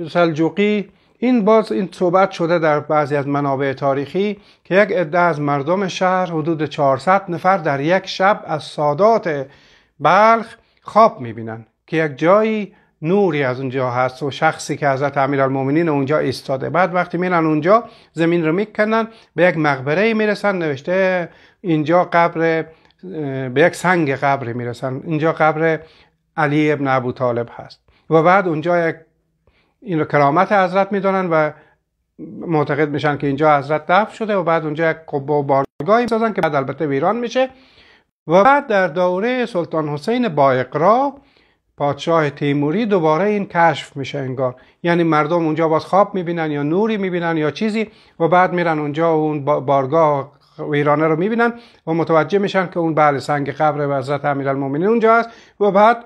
سلجوقی این باز این صحبت شده در بعضی از منابع تاریخی که یک عده از مردم شهر حدود 400 نفر در یک شب از سادات بلخ خواب می‌بینن که یک جایی نوری از اونجا هست و شخصی که حضرت امیرالمومنین اونجا ایستاده. بعد وقتی میرن اونجا زمین رو می‌کنن به یک مقبره می‌رسن نوشته اینجا قبر به یک سنگ قبر می‌رسن. اینجا قبر علی ابن ابو طالب هست. و بعد اونجا یک این رو کرامت حضرت می‌دونن و معتقد میشن که اینجا حضرت دفن شده و بعد اونجا یک قبه و بارگاهی می‌سازن که بعد البته ویران میشه. و بعد در دوره سلطان حسین بایقرا پادشاه تیموری دوباره این کشف میشه انگار. یعنی مردم اونجا باز خواب می‌بینن یا نوری می‌بینن یا چیزی و بعد میرن اونجا اون بارگاه ویرانه رو می‌بینن و متوجه میشن که اون بله سنگ قبر حضرت امیرالمومنین اونجا هست و بعد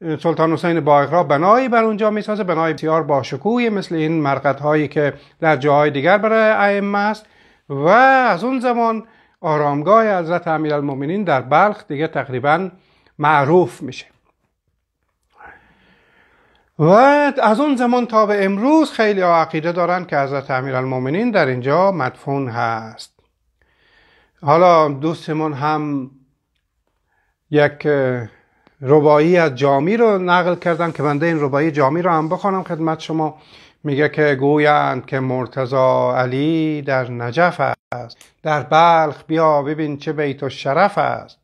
سلطان حسین بایقرا بنایی بر اونجا می‌سازه. بنای بسیار باشکوهی مثل این مرقد هایی که در جاهای دیگر برای ائمه است و از اون زمان آرامگاه حضرت امیرالمومنین در بلخ دیگه تقریبا معروف میشه. و از اون زمان تا به امروز خیلی عقیده دارن که حضرت امیرالمومنین در اینجا مدفون هست. حالا دوستمون هم یک ربایی از جامی رو نقل کردن که بنده این ربایی جامی رو هم بخوانم خدمت شما. میگه که گویند که مرتزا علی در نجف است. در بلخ بیا ببین چه بیت و شرف است.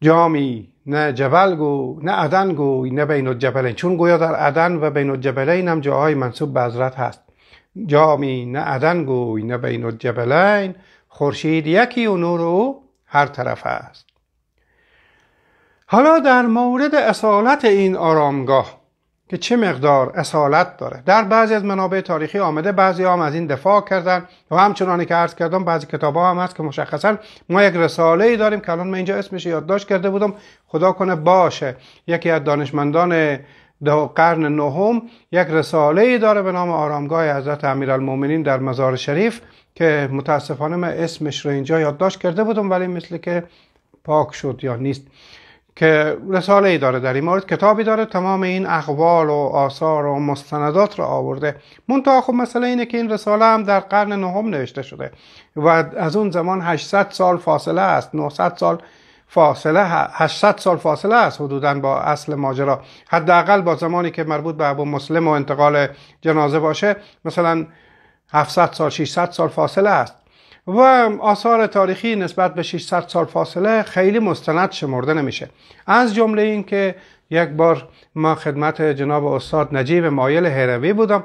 جامی نه جبل گو نه عدن گوی نه بین الجبلین. چون گویا در عدن و بین الجبلین هم جاهای منصوب به حضرت هست. جامی نه عدن گوی نه بین الجبلین. خورشید یکی و نور او هر طرف است. حالا در مورد اصالت این آرامگاه که چه مقدار اصالت داره. در بعضی از منابع تاریخی آمده بعضی هم از این دفاع کردن و همچنانی که عرض کردم بعضی کتاب ها هم هست که مشخصا ما یک رساله ای داریم که الان من اینجا اسمش یادداشت کرده بودم. خدا کنه باشه یکی از دانشمندان قرن نهم یک رساله ای داره به نام آرامگاه حضرت امیرالمومنین در مزار شریف که متاسفانه من اسمش رو اینجا یادداشت کرده بودم ولی مثل که پاک شد یا نیست. که رساله ای داره در این مورد. کتابی داره. تمام این اقوال و آثار و مستندات رو آورده. منتها خب مسئله اینه که این رساله هم در قرن نهم نوشته شده و از اون زمان 800 سال فاصله است. 900 سال فاصله 800 سال فاصله است حدودا با اصل ماجرا. حداقل با زمانی که مربوط به ابو مسلم و انتقال جنازه باشه مثلا 700 سال 600 سال فاصله است. و آثار تاریخی نسبت به 600 سال فاصله خیلی مستند شمرده نمیشه. از جمله این که یک بار ما خدمت جناب استاد نجیب مایل هروی بودم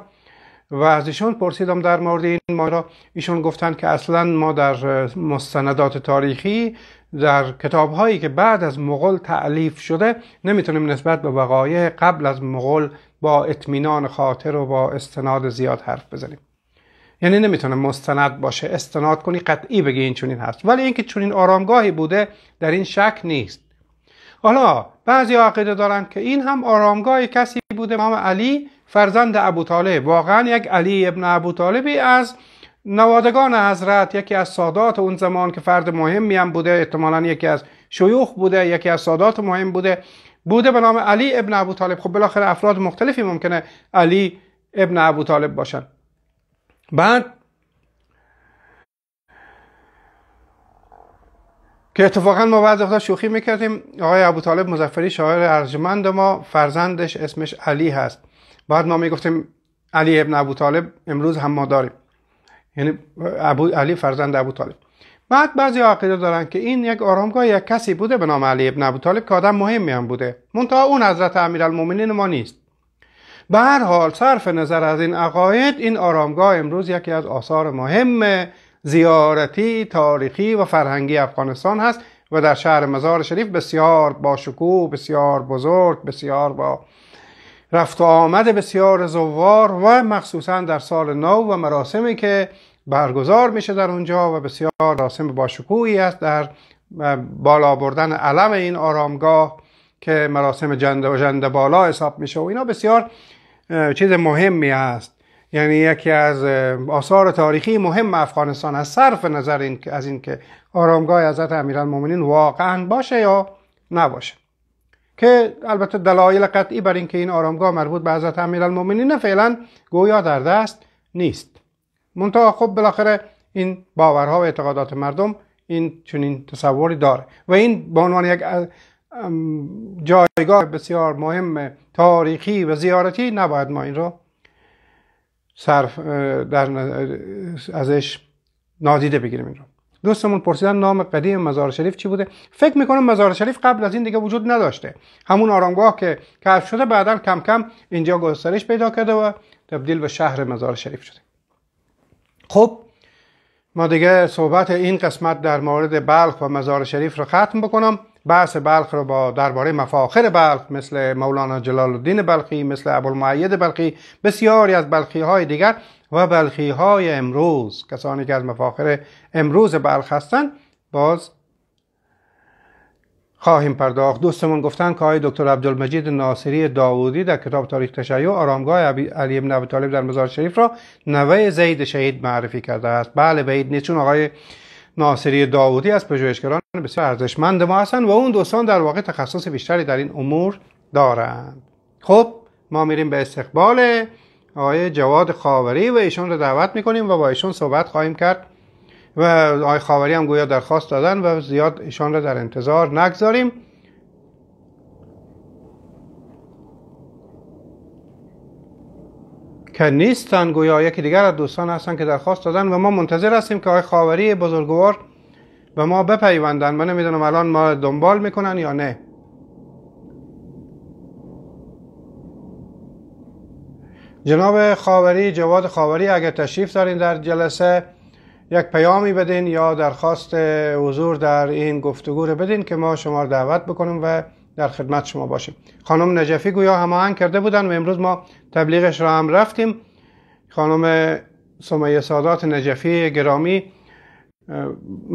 و از ایشون پرسیدم در مورد این ماجرا ایشون گفتن که اصلا ما در مستندات تاریخی در کتاب هایی که بعد از مغول تعلیف شده نمی‌تونیم نسبت به وقایع قبل از مغول با اطمینان خاطر و با استناد زیاد حرف بزنیم. یعنی نمی‌تونه مستند باشه. استناد کنی قطعی بگی این چونین هست ولی اینکه چونین آرامگاهی بوده در این شک نیست. حالا بعضی عقیده دارند که این هم آرامگاه کسی بوده. امام علی فرزند ابو طالب. واقعا یک علی ابن ابو طالبی از نوادگان حضرت. یکی از سادات اون زمان که فرد مهمی هم بوده. احتمالا یکی از شیوخ بوده یکی از سادات مهم بوده. بوده به نام علی ابن ابو طالب. خب بالاخره افراد مختلفی ممکنه علی ابن ابو طالب باشن. بعد که اتفاقا ما بعض وقتا شوخی می‌کردیم آقای ابو طالب مزفری شاعر ارجمند ما فرزندش اسمش علی هست. بعد ما می‌گفتیم علی ابن ابو طالب امروز هم ما داریم. یعنی ابو علی فرزند ابو طالب. بعد بعضی عقیده دارن که این یک آرامگاه یک کسی بوده به نام علی ابن ابو طالب که آدم مهمی هم بوده. منتها اون حضرت امیرالمومنین ما نیست. به هر حال صرف نظر از این عقاید این آرامگاه امروز یکی از آثار مهم زیارتی تاریخی و فرهنگی افغانستان هست و در شهر مزار شریف بسیار با شکوه بسیار بزرگ بسیار با رفت و آمد بسیار زوار و مخصوصا در سال نو و مراسمی که برگزار میشه در اونجا و بسیار مراسم با شکوهی است در بالا بردن علم این آرامگاه. که مراسم جنده و جنده بالا حساب میشه و اینا بسیار چیز مهمی است. یعنی یکی از آثار تاریخی مهم افغانستان از صرف نظر این از اینکه آرامگاه حضرت امیرالمومنین واقعا باشه یا نباشه. که البته دلایل قطعی بر اینکه این آرامگاه مربوط به حضرت امیرالمومنین فعلا گویا در دست نیست. منتها خب بالاخره این باورها و اعتقادات مردم این چنین تصوری داره. و این به عنوان یک جایگاه بسیار مهم تاریخی و زیارتی نباید ما این رو صرف در ازش نادیده بگیریم این رو. دوستمون پرسیدن نام قدیم مزار شریف چی بوده؟ فکر می‌کنم مزار شریف قبل از این دیگه وجود نداشته. همون آرامگاه که کشف شده بعدا کم کم اینجا گسترش پیدا کرده و تبدیل به شهر مزار شریف شده. خب ما دیگه صحبت این قسمت در مورد بلخ و مزار شریف رو ختم بکنم. بحث بلخ رو با درباره مفاخر بلخ مثل مولانا جلال الدین بلخی مثل ابوالمعید بلخی بسیاری از بلخی های دیگر و بلخی های امروز. کسانی که از مفاخر امروز بلخ هستند باز خواهیم پرداخت. دوستمون گفتن که آقای دکتر عبدالمجید ناصری داوودی در کتاب تاریخ تشیع آرامگاه علی ابن ابی طالب در مزار شریف را نوه زید شهید معرفی کرده است. بله بعید نیست چون آقای ناصری داوودی از پژوهشگران بسیار ارزشمند ما هستند و اون دوستان در واقع تخصص بیشتری در این امور دارند. خب ما میریم به استقبال آقای جواد خاوری و ایشون رو دعوت می‌کنیم و با ایشون صحبت خواهیم کرد و آقای خاوری هم گویا درخواست دادن و زیاد ایشان را در انتظار نگذاریم. که نیستن گویا یکی دیگر از دوستان هستن که درخواست دادن و ما منتظر هستیم که آقای خاوری بزرگوار به ما بپیوندن. من نمی‌دونم الان ما دنبال می‌کنن یا نه. جناب خاوری جواد خاوری اگر تشریف دارین در جلسه یک پیامی بدین یا درخواست حضور در این گفتگو رو بدین که ما شما رو دعوت بکنیم و در خدمت شما باشیم. خانم نجفی گویا هماهنگ کرده بودن و امروز ما تبلیغش را هم رفتیم. خانم سمیه سادات نجفی گرامی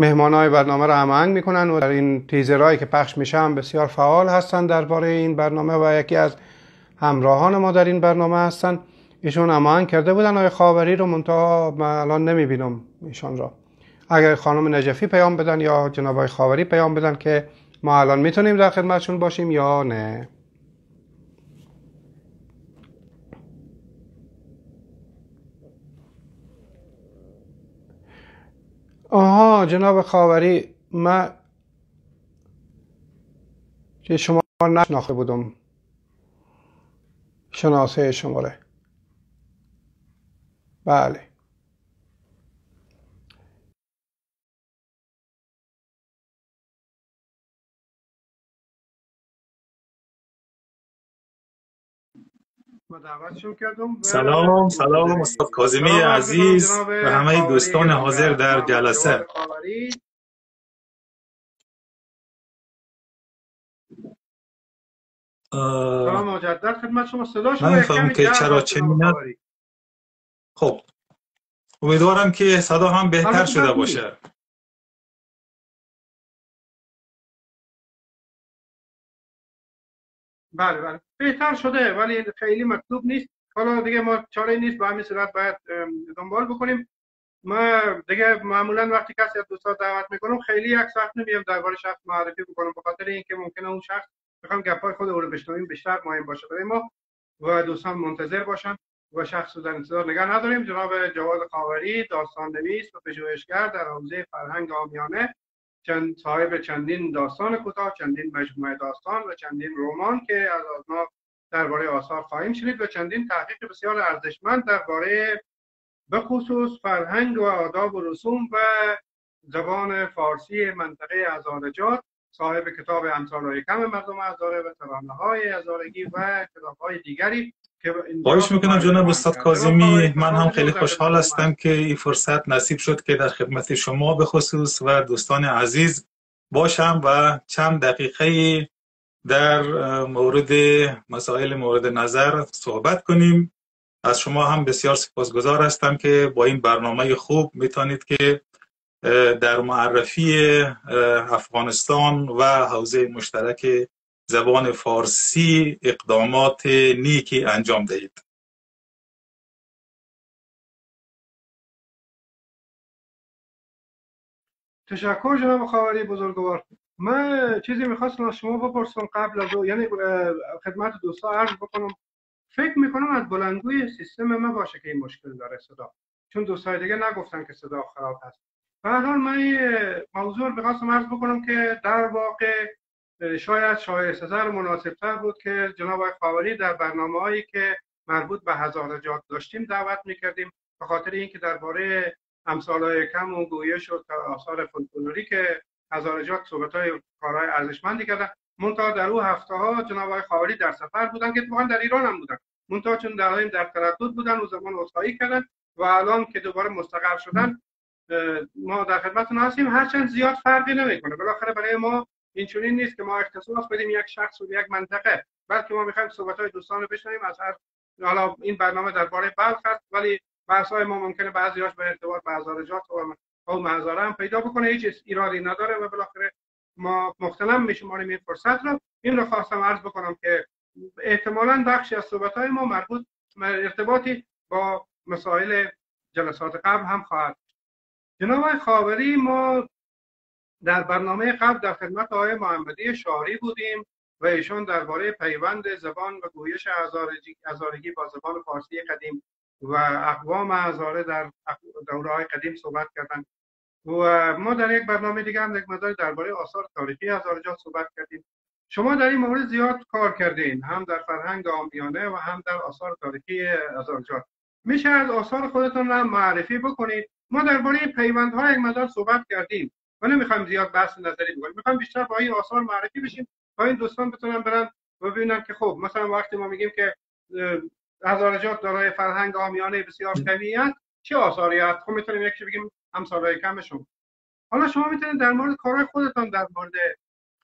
های برنامه را هماهنگ می‌کنن و در این تیزرهایی که پخش میشه هم بسیار فعال هستن درباره این برنامه و یکی از همراهان ما در این برنامه هستن. ایشون امان کرده بودن آقای خاوری رو منتها من الان نمی‌بینم ایشان را. اگر خانم نجفی پیام بدن یا جناب خاوری پیام بدن که ما الان می‌تونیم در خدمتشون باشیم یا نه؟ آها جناب خاوری من که شما نشناخته بودم. شناسه شماره. بله. سلام سلام استاد کاظمی عزیز و همه دوستان حاضر در جلسه. سلام مجدد خدمت شما صدا شما که چرا چنین خب امیدوارم که صدا هم بهتر شده باشه. بله بله. بهتر شده ولی خیلی مطلوب نیست. حالا دیگه ما چاره نیست با همین صورت باید دنبال بکنیم. ما دیگه معمولا وقتی کسی از دوستان دعوت می‌کنم خیلی یک ساعت نمیم درباره شخص معرفی بکنم به خاطر اینکه ممکنه اون شخص بخوام گپای خود رو بشنویم بیشتر مهم باشه. برای ما و دوستان منتظر باشن و شخص رو در انتظار نگه نداریم. جناب جواد خاوری داستان نویس و پژوهشگر در حوزه فرهنگ آمیانه چند صاحب چندین داستان کوتاه چندین مجموعه داستان و چندین رمان که از ما درباره آثار خواهیم شنید و چندین تحقیق بسیار ارزشمند درباره به خصوص فرهنگ و آداب و رسوم و زبان فارسی منطقه هزارجات صاحب کتاب امثال کم مردم هزاره و ترانه های هزارگی و کتاب های دیگری. خواهش می‌کنم جناب استاد کازمی من هم خیلی خوشحال هستم که این فرصت نصیب شد که در خدمت شما به خصوص و دوستان عزیز باشم و چند دقیقه در مورد مسائل مورد نظر صحبت کنیم. از شما هم بسیار سپاسگزار هستم که با این برنامه خوب می‌تونید که در معرفی افغانستان و حوزه مشترک زبان فارسی اقدامات نیکی انجام دهید. تشکر جناب خاوری بزرگوار. من چیزی می‌خواستم از شما بپرسم قبل از یعنی خدمت دوستا عرض بکنم. فکر می‌کنم از بلندگوی سیستم ما باشه که این مشکل داره صدا. چون دوستای دیگه نگفتن که صدا خراب هست. به حال من موضوع می‌خواستم عرض بکنم که در واقع شاید شایسته مناسب تر بود که جناب آقای خاوری در برنامه هایی که مربوط به هزارجات داشتیم دعوت می‌کردیم. به خاطر اینکه درباره امثال های کم و گویش و آثار فولکلوری که هزارجات صحبت های کارهای ارزشمندی کردن. منتها در او هفته ها جناب آقای در سفر بودن که اتفاقا در ایران هم بودن. منتها چون در در تردد بودن و زمان اصحایی کردن و الان که دوباره مستقر شدن ما در خدمتتون هستیم. هرچند زیاد فرقی نمی‌کنه. بالاخره برای ما این چونین نیست که ما اختصاص بدیم یک شخص و یک منطقه بلکه ما می‌خوایم صحبت های دوستان رو بشنویم از هر حالا این برنامه درباره بلخ هست ولی بحث های ما ممکنه بعضیاش به ارتباط به هزارجات و قوم هزاره هم پیدا بکنه هیچ ایرادی نداره و بالاخره ما مختلم میشماریم این فرصت رو این رو خواستم عرض بکنم که احتمالا بخشی از صحبت های ما مربوط ارتباطی با مسائل جلسات قبل هم خواهد. جناب خاوری ما در برنامه قبل در خدمت آقای محمدی شاری بودیم و ایشان درباره پیوند زبان و گویش هزارگی با زبان فارسی قدیم و اقوام هزاره در دوره های قدیم صحبت کردن و ما در یک برنامه دیگه هم یک مدار درباره آثار تاریخی هزارجات صحبت کردیم. شما در این مورد زیاد کار کردین هم در فرهنگ آمیانه و هم در آثار تاریخی هزارجات میشه از آثار خودتون را معرفی بکنید. ما درباره پیوندها یک مدار صحبت کردیم. و نمی‌خوایم زیاد بحث نظری بکنیم. می‌خوایم بیشتر با این آثار معرفی بشیم تا این دوستان بتونن برن و ببینن که خب مثلا وقتی ما میگیم که هزارجات دارای فرهنگ آمیانه بسیار قوی چه آثاری هست خب می‌تونیم یکی بگیم همسالای کمشون حالا شما می‌تونید در مورد کارهای خودتان در مورد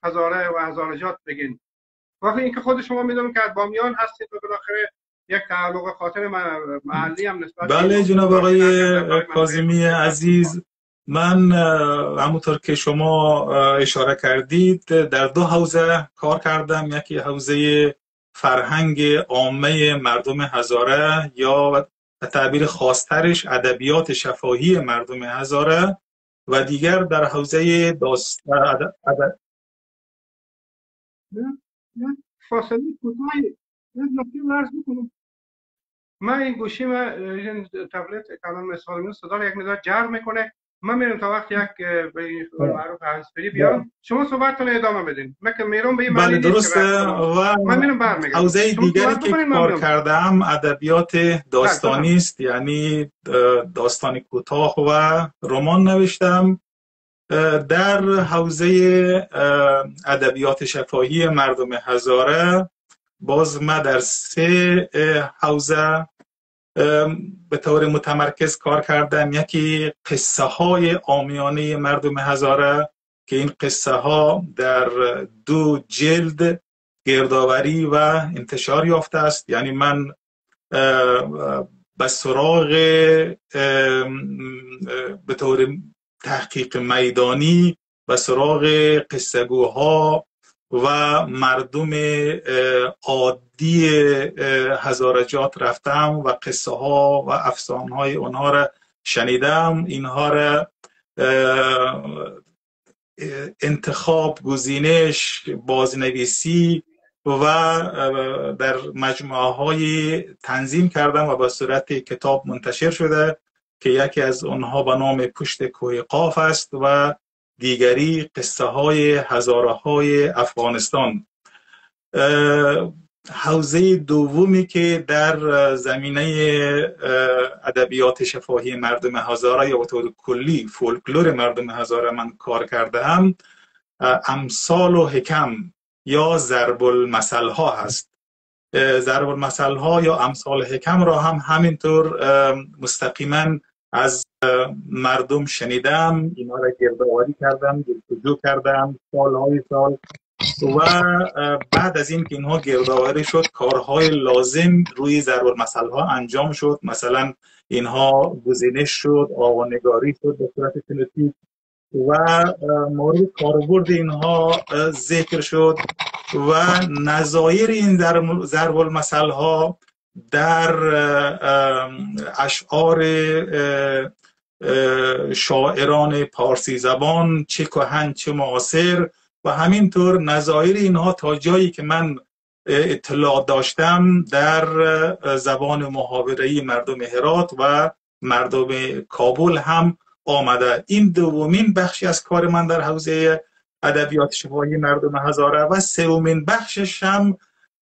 هزاره و هزارجات بگین. وقتی اینکه خود شما می‌دونم که بامیان هستید و بالاخره یک تعلق خاطر محلی هم نسبت بله جناب آقای کاظمی عزیز. من همونطور که شما اشاره کردید در دو حوزه کار کردم. یکی حوزه فرهنگ عامه مردم هزاره یا به تعبیر خاصترش ادبیات شفاهی مردم هزاره و دیگر در حوزه داست فاصله کوتاهی نکته عرض می‌کنم من این گوشی من تبلت کلان مثال صدا یک مقدار جر می‌کنه. من میرم تا وقت یک به معروف هنسفری بیام. شما صحبت کنید ادامه بدین. من که میرم به این بله درسته. و من میرم برمیگردم. حوزه دیگری که کار کردم ادبیات داستانی بله، است. یعنی داستان کوتاه و رمان نوشتم. در حوزه ادبیات شفاهی مردم هزاره باز ما در سه حوزه به طور متمرکز کار کردم. یکی قصه های آمیانه مردم هزاره که این قصه ها در دو جلد گردآوری و انتشار یافته است. یعنی من به سراغ به طور تحقیق میدانی و سراغ قصهگوها و مردم عادی هزارجات رفتم و قصه ها و افسانه های اونها را شنیدم. اینها را انتخاب گزینش بازنویسی و در مجموعه های تنظیم کردم و به صورت کتاب منتشر شده که یکی از اونها به نام پشت کوه قاف است و دیگری قصه های هزاره های افغانستان حوزه دومی که در زمینه ادبیات شفاهی مردم هزاره یا به طور کلی فولکلور مردم هزاره من کار کرده هم امثال و حکم یا ضرب المثل ها هست. ضرب المثل ها یا امثال حکم را هم همینطور مستقیما از مردم شنیدم اینا را گردآوری کردم جستجو کردم سالهای سال. و بعد از این که اینها گردآوری شد کارهای لازم روی ضرب المثل ها انجام شد. مثلا اینها گزینش شد آوانگاری شد به صورت فنوتیپ و مورد کاربرد اینها ذکر شد. و نظایر این ضرب المثل ها در اشعار شاعران پارسی زبان چه کهن چه معاصر و همینطور نظایر اینها تا جایی که من اطلاع داشتم در زبان محاوره مردم هرات و مردم کابل هم آمده. این دومین بخشی از کار من در حوزه ادبیات شفاهی مردم هزاره و سومین بخشش هم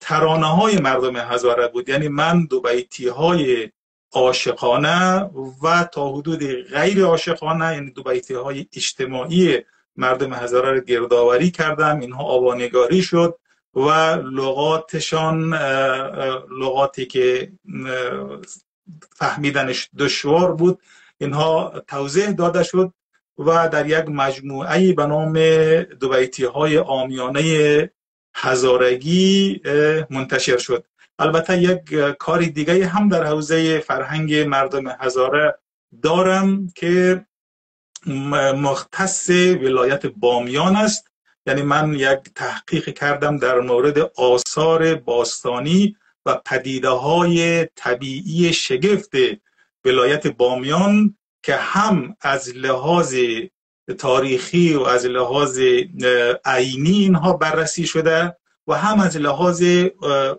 ترانه های مردم هزاره بود. یعنی من دو بیتی های عاشقانه و تا حدود غیر عاشقانه یعنی دو بیتی های اجتماعی مردم هزاره رو گردآوری کردم. اینها آوانگاری شد و لغاتشان لغاتی که فهمیدنش دشوار بود اینها توضیح داده شد و در یک مجموعه به نام دوبیتی های آمیانه هزارگی منتشر شد. البته یک کار دیگه هم در حوزه فرهنگ مردم هزاره دارم که مختص ولایت بامیان است. یعنی من یک تحقیق کردم در مورد آثار باستانی و پدیده های طبیعی شگفت ولایت بامیان که هم از لحاظ تاریخی و از لحاظ عینی اینها بررسی شده و هم از لحاظ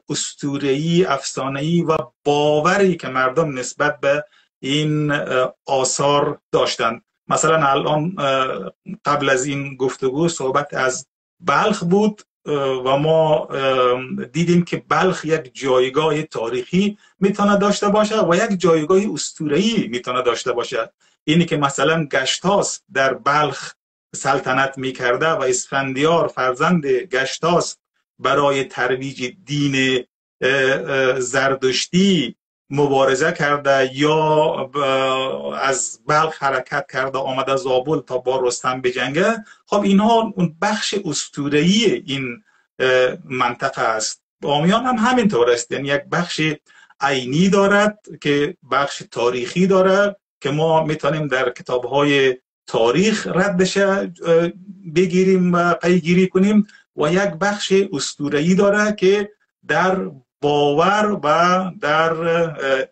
استورهی افسانه‌ای و باوری که مردم نسبت به این آثار داشتند مثلا الان قبل از این گفتگو صحبت از بلخ بود و ما دیدیم که بلخ یک جایگاه تاریخی می‌تونه داشته باشه و یک جایگاه اسطوره‌ای می‌تونه داشته باشه. اینی که مثلا گشتاس در بلخ سلطنت می‌کرده و اسفندیار فرزند گشتاس برای ترویج دین زردشتی مبارزه کرده یا از بلخ حرکت کرده آمده زابل تا با رستم بجنگه. خب اینها اون بخش اسطوره‌ای این منطقه است. بامیان هم همینطور است. یعنی یک بخش عینی دارد که بخش تاریخی دارد. که ما می‌تونیم در کتاب های تاریخ ردش بگیریم و پیگیری کنیم و یک بخش اسطوره‌ای داره که در باور و در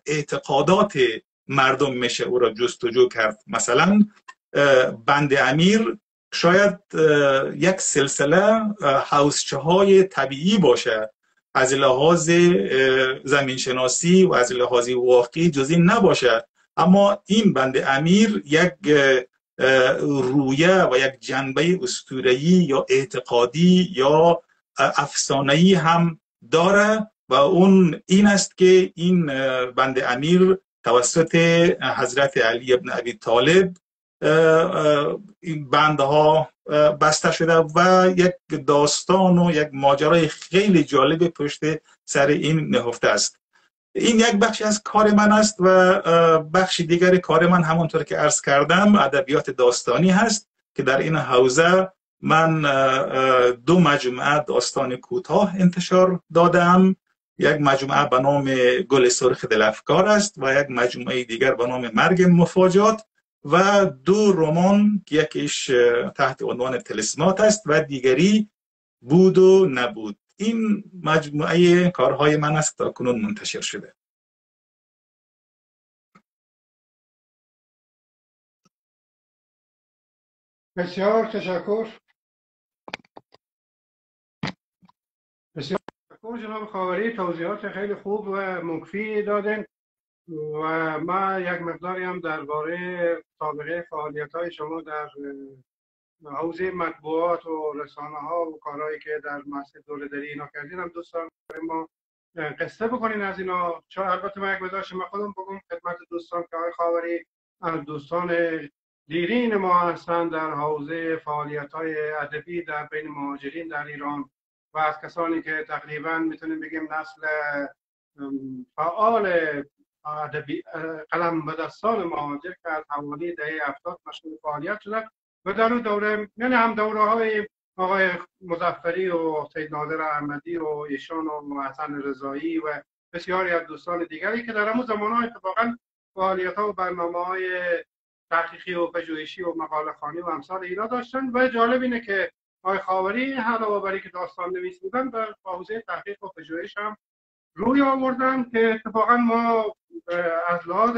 اعتقادات مردم میشه او را جستجو کرد. مثلا بند امیر شاید یک سلسله حوزچه های طبیعی باشه. از لحاظ زمین شناسی و از لحاظ واقعی جزی نباشه. اما این بند امیر یک رویه و یک جنبه اسطوره‌ای یا اعتقادی یا افسانه‌ای هم داره و اون این است که این بند امیر توسط حضرت علی ابن ابی طالب این بندها بسته شده و یک داستان و یک ماجرای خیلی جالب پشت سر این نهفته است. این یک بخشی از کار من است و بخش دیگر کار من همونطور که عرض کردم ادبیات داستانی هست که در این حوزه من دو مجموعه داستان کوتاه انتشار دادم. یک مجموعه به نام گل سرخ دلفکار است و یک مجموعه دیگر به نام مرگ مفاجات و دو رمان یکیش تحت عنوان تلسمات است و دیگری بود و نبود. این مجموعه کارهای من است تا کنون منتشر شده. بسیار تشکر. بسیار تشکر جناب خاوری. توضیحات خیلی خوب و مکفی دادن و ما یک مقداری هم درباره سابقه فعالیت های شما در حوزه مطبوعات و رسانه ها و کارهایی که در مسجد داری اینا کردین هم دوستان ما قصه بکنین از اینا. چون البته من یک شما خودم بگم خدمت دوستان که آقای خاوری از دوستان دیرین ما هستند در حوزه فعالیت های ادبی در بین مهاجرین در ایران. و از کسانی که تقریبا می‌تونیم بگیم نسل فعال ادبی قلم به دستان مهاجر که از حوالی دهه هفتاد مشغول فعالیت شدن. و در اون دوره یعنی هم دوره های آقای مزفری و سید نادر احمدی و ایشان و حسن رضایی و بسیاری از دوستان دیگری که در همون زمان ها اتفاقا فعالیت ها و برنامه های تحقیقی و پژوهشی و مقاله خانی و امثال اینا داشتن و جالب اینه که آقای خاوری علاوه بر که داستان نویس بودن در حوزه تحقیق و پژوهش هم روی آوردن که اتفاقا ما از لحاظ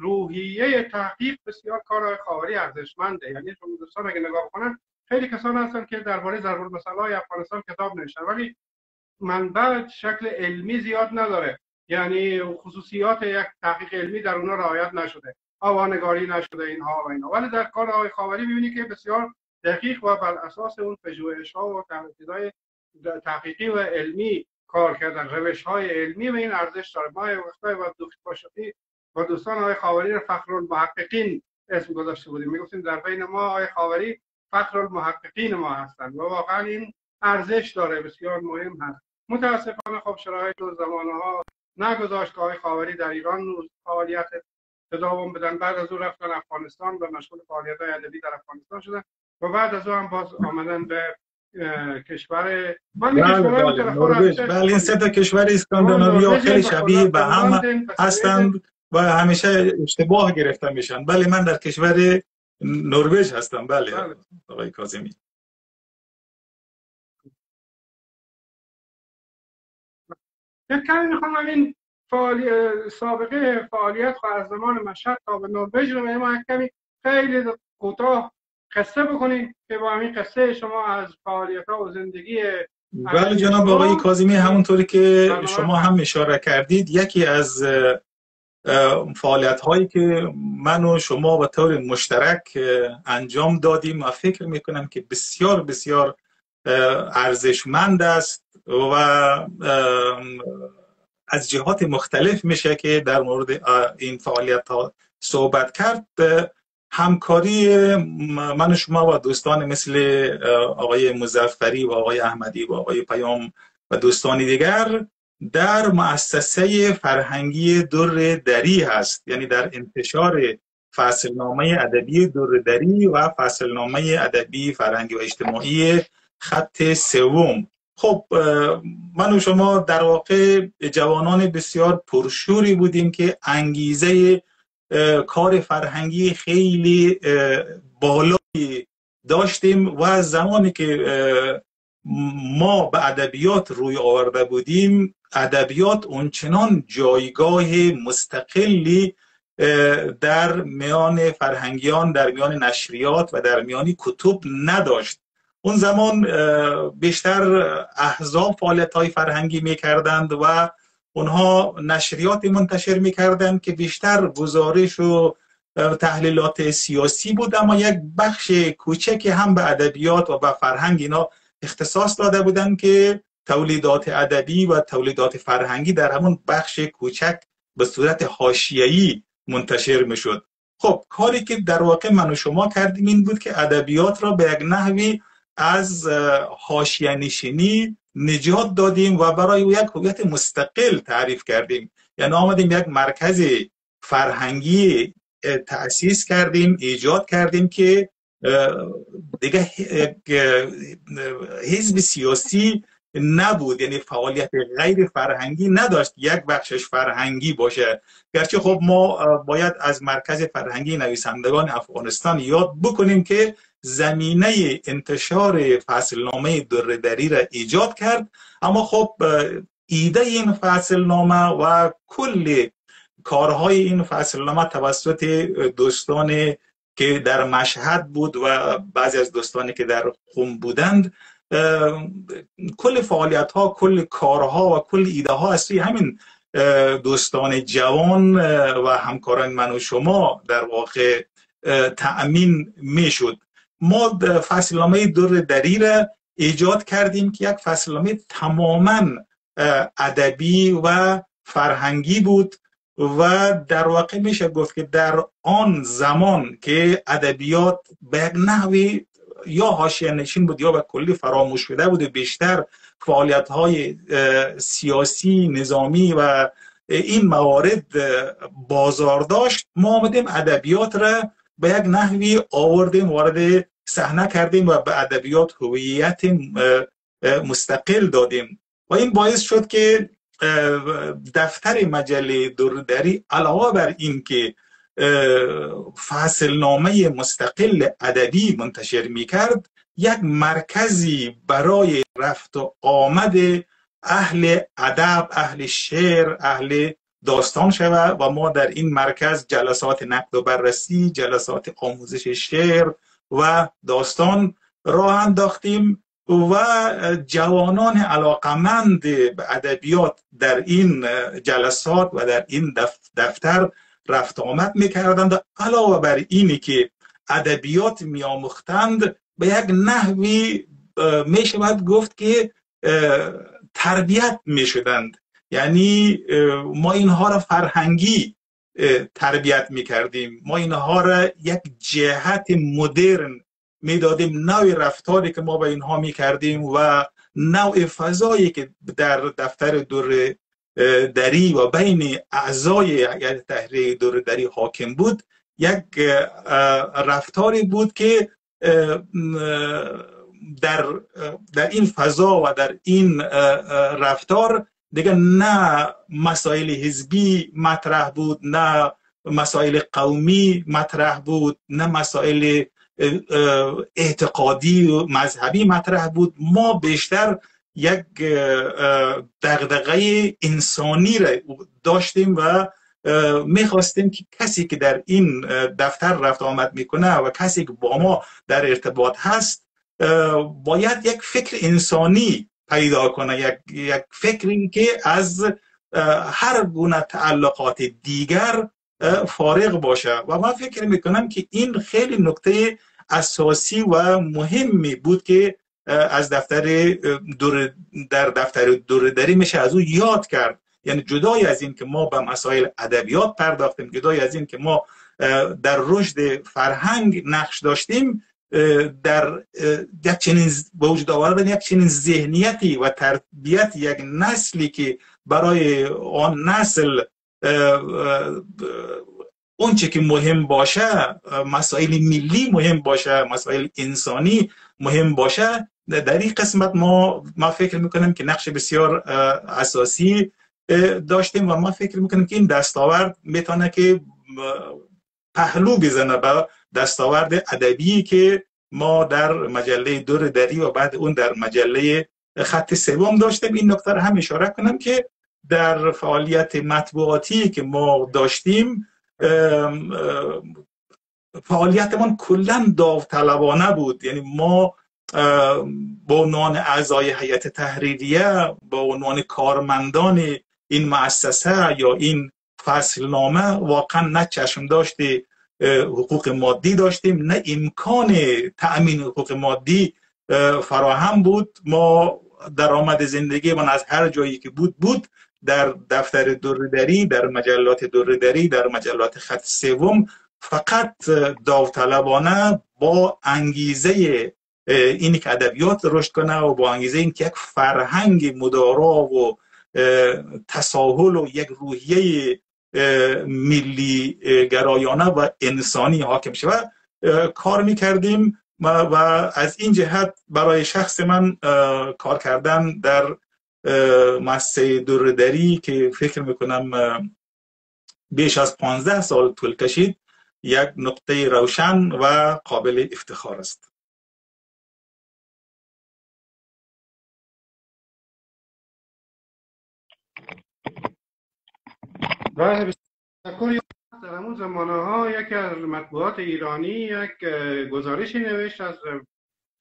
روحیه تحقیق بسیار کار خاوری ارزشمنده. یعنی شما دوستان اگه نگاه کنن خیلی کسان هستن که درباره ضرور مسئله افغانستان کتاب نوشتن. ولی منبع شکل علمی زیاد نداره. یعنی خصوصیات یک تحقیق علمی در اونها رعایت نشده. آوانگاری نشده اینها و اینا ولی در کار آقای خاوری می‌بینی که بسیار دقیق و بر اساس اون پژوهش ها و تحقیقات تحقیقی و علمی کار کردن. روش های علمی و این ارزش داره. ما وقتای و باشدی با دوستان آقای خاوری رو فخر المحققین اسم گذاشته بودیم. می‌گفتیم در بین ما آقای خاوری فخر المحققین ما هستند و واقعا این ارزش داره بسیار مهم هست. متاسفانه خب شرایط و زمانه ها نگذاشت که آقای خاوری در ایران فعالیت تداوم بدن. بعد از او رفتن افغانستان و مشغول فعالیت های ادبی در افغانستان شدن و بعد از او هم باز آمدن به کشور بله بله, بله. این سه تا کشور اسکاندیناوی خیلی شبیه به هم هستند. و همیشه اشتباه گرفته میشن. بله من در کشور نروژ هستم. بله, بله. آقای کاظمی. کمی می‌خوام این فعالی... سابقه فعالیت خواهد از زمان مشهد تا به نروژ رو به ما کمی خیلی کوتاه قصه بکنید که با همین قصه شما از فعالیت ها و زندگی بله جناب آقای کاظمی همونطوری که شما هم اشاره کردید یکی از فعالیت هایی که من و شما به طور مشترک انجام دادیم و فکر می‌کنم که بسیار بسیار ارزشمند است و از جهات مختلف میشه که در مورد این فعالیت ها صحبت کرد. همکاری من و شما و دوستان مثل آقای مزفری و آقای احمدی و آقای پیام و دوستان دیگر در مؤسسه فرهنگی در دری هست یعنی در انتشار فصلنامه ادبی در دری و فصلنامه ادبی فرهنگی و اجتماعی خط سوم. خب من و شما در واقع جوانان بسیار پرشوری بودیم که انگیزه کار فرهنگی خیلی بالایی داشتیم و زمانی که ما به ادبیات روی آورده بودیم ادبیات اونچنان جایگاه مستقلی در میان فرهنگیان در میان نشریات و در میان کتب نداشت. اون زمان بیشتر احزاب فعالیت های فرهنگی می‌کردند و اونها نشریات منتشر می‌کردند که بیشتر گزارش و تحلیلات سیاسی بود. اما یک بخش کوچکی هم به ادبیات و به فرهنگ اینا اختصاص داده بودند که تولیدات ادبی و تولیدات فرهنگی در همون بخش کوچک به صورت حاشیه‌ای منتشر می‌شد. خب کاری که در واقع من و شما کردیم این بود که ادبیات را به یک نحوی از حاشیه نشینی نجات دادیم و برای یک هویت مستقل تعریف کردیم. یعنی آمدیم یک مرکز فرهنگی تأسیس کردیم ایجاد کردیم که دیگه حزب سیاسی نبود. یعنی فعالیت غیر فرهنگی نداشت یک بخشش فرهنگی باشه. گرچه خب ما باید از مرکز فرهنگی نویسندگان افغانستان یاد بکنیم که زمینه انتشار فصلنامه دردری را ایجاد کرد. اما خب ایده این فصلنامه و کل کارهای این فصلنامه توسط دوستان که در مشهد بود و بعضی از دوستانی که در خون بودند کل فعالیت ها کل کارها و کل ایده ها از همین دوستان جوان و همکاران من و شما در واقع تأمین می شد ما فصلنامه دور دری را ایجاد کردیم که یک فصلنامه تماما ادبی و فرهنگی بود و در واقع میشه گفت که در آن زمان که ادبیات به یک نحوی یا حاشیه نشین بود یا به کلی فراموش شده بود بیشتر فعالیت های سیاسی نظامی و این موارد بازار داشت. ما آمدیم ادبیات را به یک نحوی آوردیم وارد صحنه کردیم و به ادبیات هویت مستقل دادیم. و این باعث شد که دفتر مجله دوردری علاوه بر این که فصل نامه مستقل ادبی منتشر می کرد یک مرکزی برای رفت و آمد اهل ادب اهل شعر اهل داستان شود و ما در این مرکز جلسات نقد و بررسی جلسات آموزش شعر و داستان راه انداختیم و جوانان علاقمند به ادبیات در این جلسات و در این دفتر رفت آمد می‌کردند. علاوه بر اینی که ادبیات میآموختند به یک نحوی می شود گفت که تربیت می شدند یعنی ما اینها را فرهنگی تربیت می کردیم ما اینها را یک جهت مدرن می‌دادیم. نوع رفتاری که ما به اینها می کردیم و نوع فضایی که در دفتر دور دری و بین اعضای هیئت تحریه دور دری حاکم بود یک رفتاری بود که در, در این فضا و در این رفتار دیگه نه مسائل حزبی مطرح بود نه مسائل قومی مطرح بود نه مسائل اعتقادی و مذهبی مطرح بود. ما بیشتر یک دغدغه انسانی را داشتیم و می‌خواستیم که کسی که در این دفتر رفت آمد می‌کنه و کسی که با ما در ارتباط هست باید یک فکر انسانی پیدا کنه یک, یک فکری که از هر گونه تعلقات دیگر فارغ باشه. و من فکر می‌کنم که این خیلی نکته اساسی و مهمی بود که از دفتر دور در دفتر دوردری میشه از او یاد کرد. یعنی جدای از این که ما به مسائل ادبیات پرداختیم جدای از این که ما در رشد فرهنگ نقش داشتیم در یک چنین به وجود آوردن یک چنین ذهنیتی و تربیت یک نسلی که برای آن نسل اونچه که مهم باشه مسائل ملی مهم باشه مسائل انسانی مهم باشه در این قسمت ما ما فکر می‌کنم که نقش بسیار اساسی داشتیم و ما فکر می‌کنیم که این دستاورد می‌تونه که پهلو بزنه به دستاورد ادبی که ما در مجله دور دری و بعد اون در مجله خط سوم داشتیم. این نکته هم اشاره کنم که در فعالیت مطبوعاتی که ما داشتیم فعالیتمان کلا داوطلبانه بود. یعنی ما با عنوان اعضای هیئت تحریریه با عنوان کارمندان این مؤسسه یا این فصل نامه واقعا نه چشم داشته حقوق مادی داشتیم نه امکان تأمین حقوق مادی فراهم بود. ما درآمد زندگی من از هر جایی که بود بود در دفتر دوردری در مجلات دوردری در مجلات خط سوم. فقط داوطلبانه با انگیزه اینی که ادبیات رشد کنه و با انگیزه این که یک فرهنگ مدارا و تساهل و یک روحیه ملی گرایانه و انسانی حاکم شود کار می‌کردیم و از این جهت برای شخص من کار کردن در مؤسسه دوردری که فکر می‌کنم بیش از 15 سال طول کشید یک نقطه روشن و قابل افتخار است. بله در همون زمانه ها یکی از مطبوعات ایرانی یک گزارشی نوشت از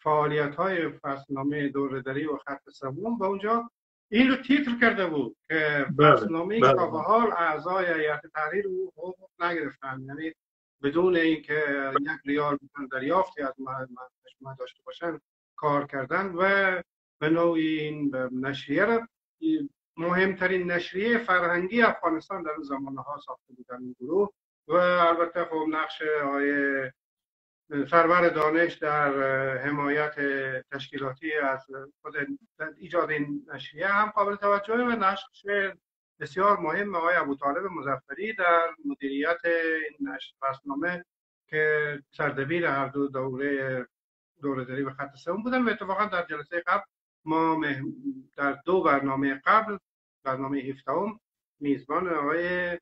فعالیت های فصلنامه دوردری و خط سوم و اونجا این رو تیتر کرده بود که بله، فصلنامه بله. که به حال اعضای هیئت تحریر او حقوق نگرفتن یعنی بدون اینکه یک ریال دریافتی از ما داشته باشن کار کردن و به نوعی این نشریه مهمترین نشریه فرهنگی افغانستان در اون زمانه ها ساخته بودن این گروه و البته خب نقش آقای سرور دانش در حمایت تشکیلاتی از خود ایجاد این نشریه هم قابل توجه و نقش بسیار مهم آقای ابو طالب مزفری در مدیریت این نشر که سردبیر هر دو دوره دوره داری و خط سوم بودن و اتفاقا در جلسه قبل ما در دو برنامه قبل برنامه هفته میزبان آقای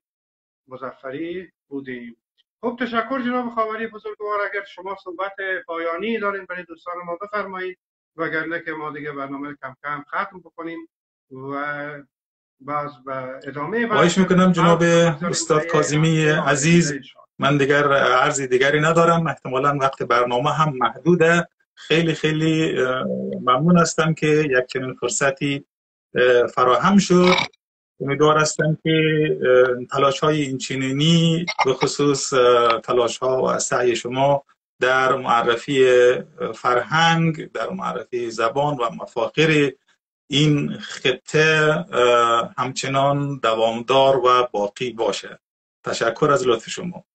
مزفری بودیم. خب تشکر جناب خاوری بزرگوار اگر شما صحبت پایانی دارین برای دوستان ما بفرمایید. وگرنه که ما دیگه برنامه کم کم ختم بکنیم و باز به ادامه خواهش می‌کنم جناب استاد کاظمی عزیز. من دیگر عرضی دیگری ندارم. احتمالا وقت برنامه هم محدوده. خیلی خیلی ممنون هستم که یک چنین فرصتی فراهم شد. امیدوار هستم که تلاش های اینچنینی به خصوص تلاش ها و سعی شما در معرفی فرهنگ در معرفی زبان و مفاخر این خطه همچنان دوامدار و باقی باشه. تشکر از لطف شما.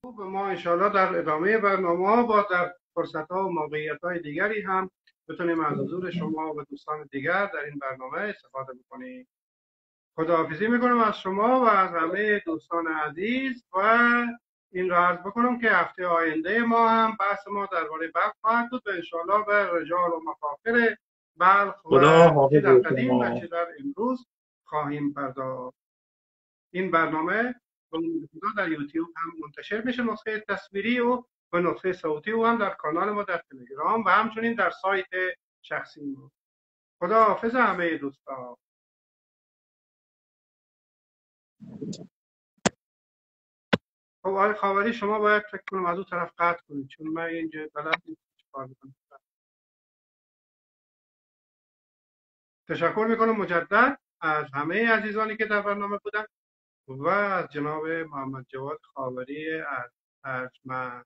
خوب ما انشاءالله در ادامه برنامه با در فرصت ها و موقعیت های دیگری هم بتونیم از حضور شما و دوستان دیگر در این برنامه استفاده بکنیم. خداحافظی می‌کنم از شما و از همه دوستان عزیز و این را عرض بکنم که هفته آینده ما هم بحث ما درباره بلخ خواهد بود و انشاءالله به رجال و مفاخر بلخ و چه در قدیم و چه در امروز خواهیم پرداخت. این برنامه در یوتیوب هم منتشر میشه نسخه تصویری و و نسخه صوتی او هم در کانال ما در تلگرام و همچنین در سایت شخصی ما. خدا حافظ همه دوستان. خب آقای خاوری شما باید فکر کنم از اون طرف قطع کنید چون من اینجا بلد نیستم تشکر می‌کنم مجدد از همه عزیزانی که در برنامه بودن. و از جناب محمد جواد خاوری ارجمند.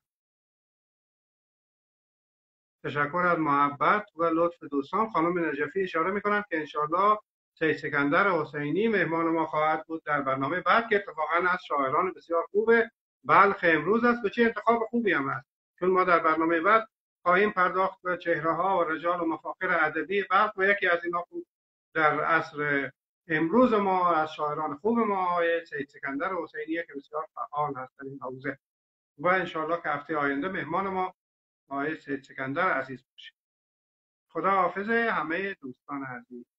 تشکر از محبت و لطف دوستان. خانم نجفی اشاره می‌کنند که انشالله سید سکندر حسینی مهمان ما خواهد بود در برنامه بعد که اتفاقا از شاعران بسیار خوبه بلخ امروز است. و چه انتخاب خوبی هم است. چون ما در برنامه بعد خواهیم پرداخت به چهره ها و رجال و مفاخر ادبی بلخ و یکی از اینا بود در عصر امروز ما از شاعران خوب ما آقای سید سکندر حسینی که بسیار فعال هست در این حوزه. و انشالله که هفته آینده مهمان ما آقای سید سکندر عزیز باشید خدا حافظ همه دوستان عزیز.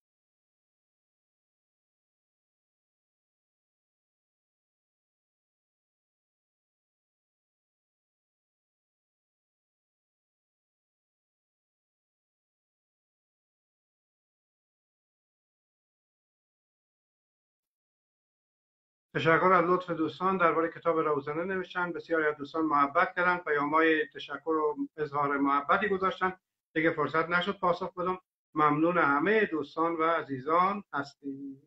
تشکر از لطف دوستان. درباره کتاب روزنه نوشتن. بسیاری از دوستان محبت کردن. پیامهای تشکر و اظهار محبتی گذاشتن. دیگه فرصت نشد پاسخ بدم. ممنون همه دوستان و عزیزان هستیم.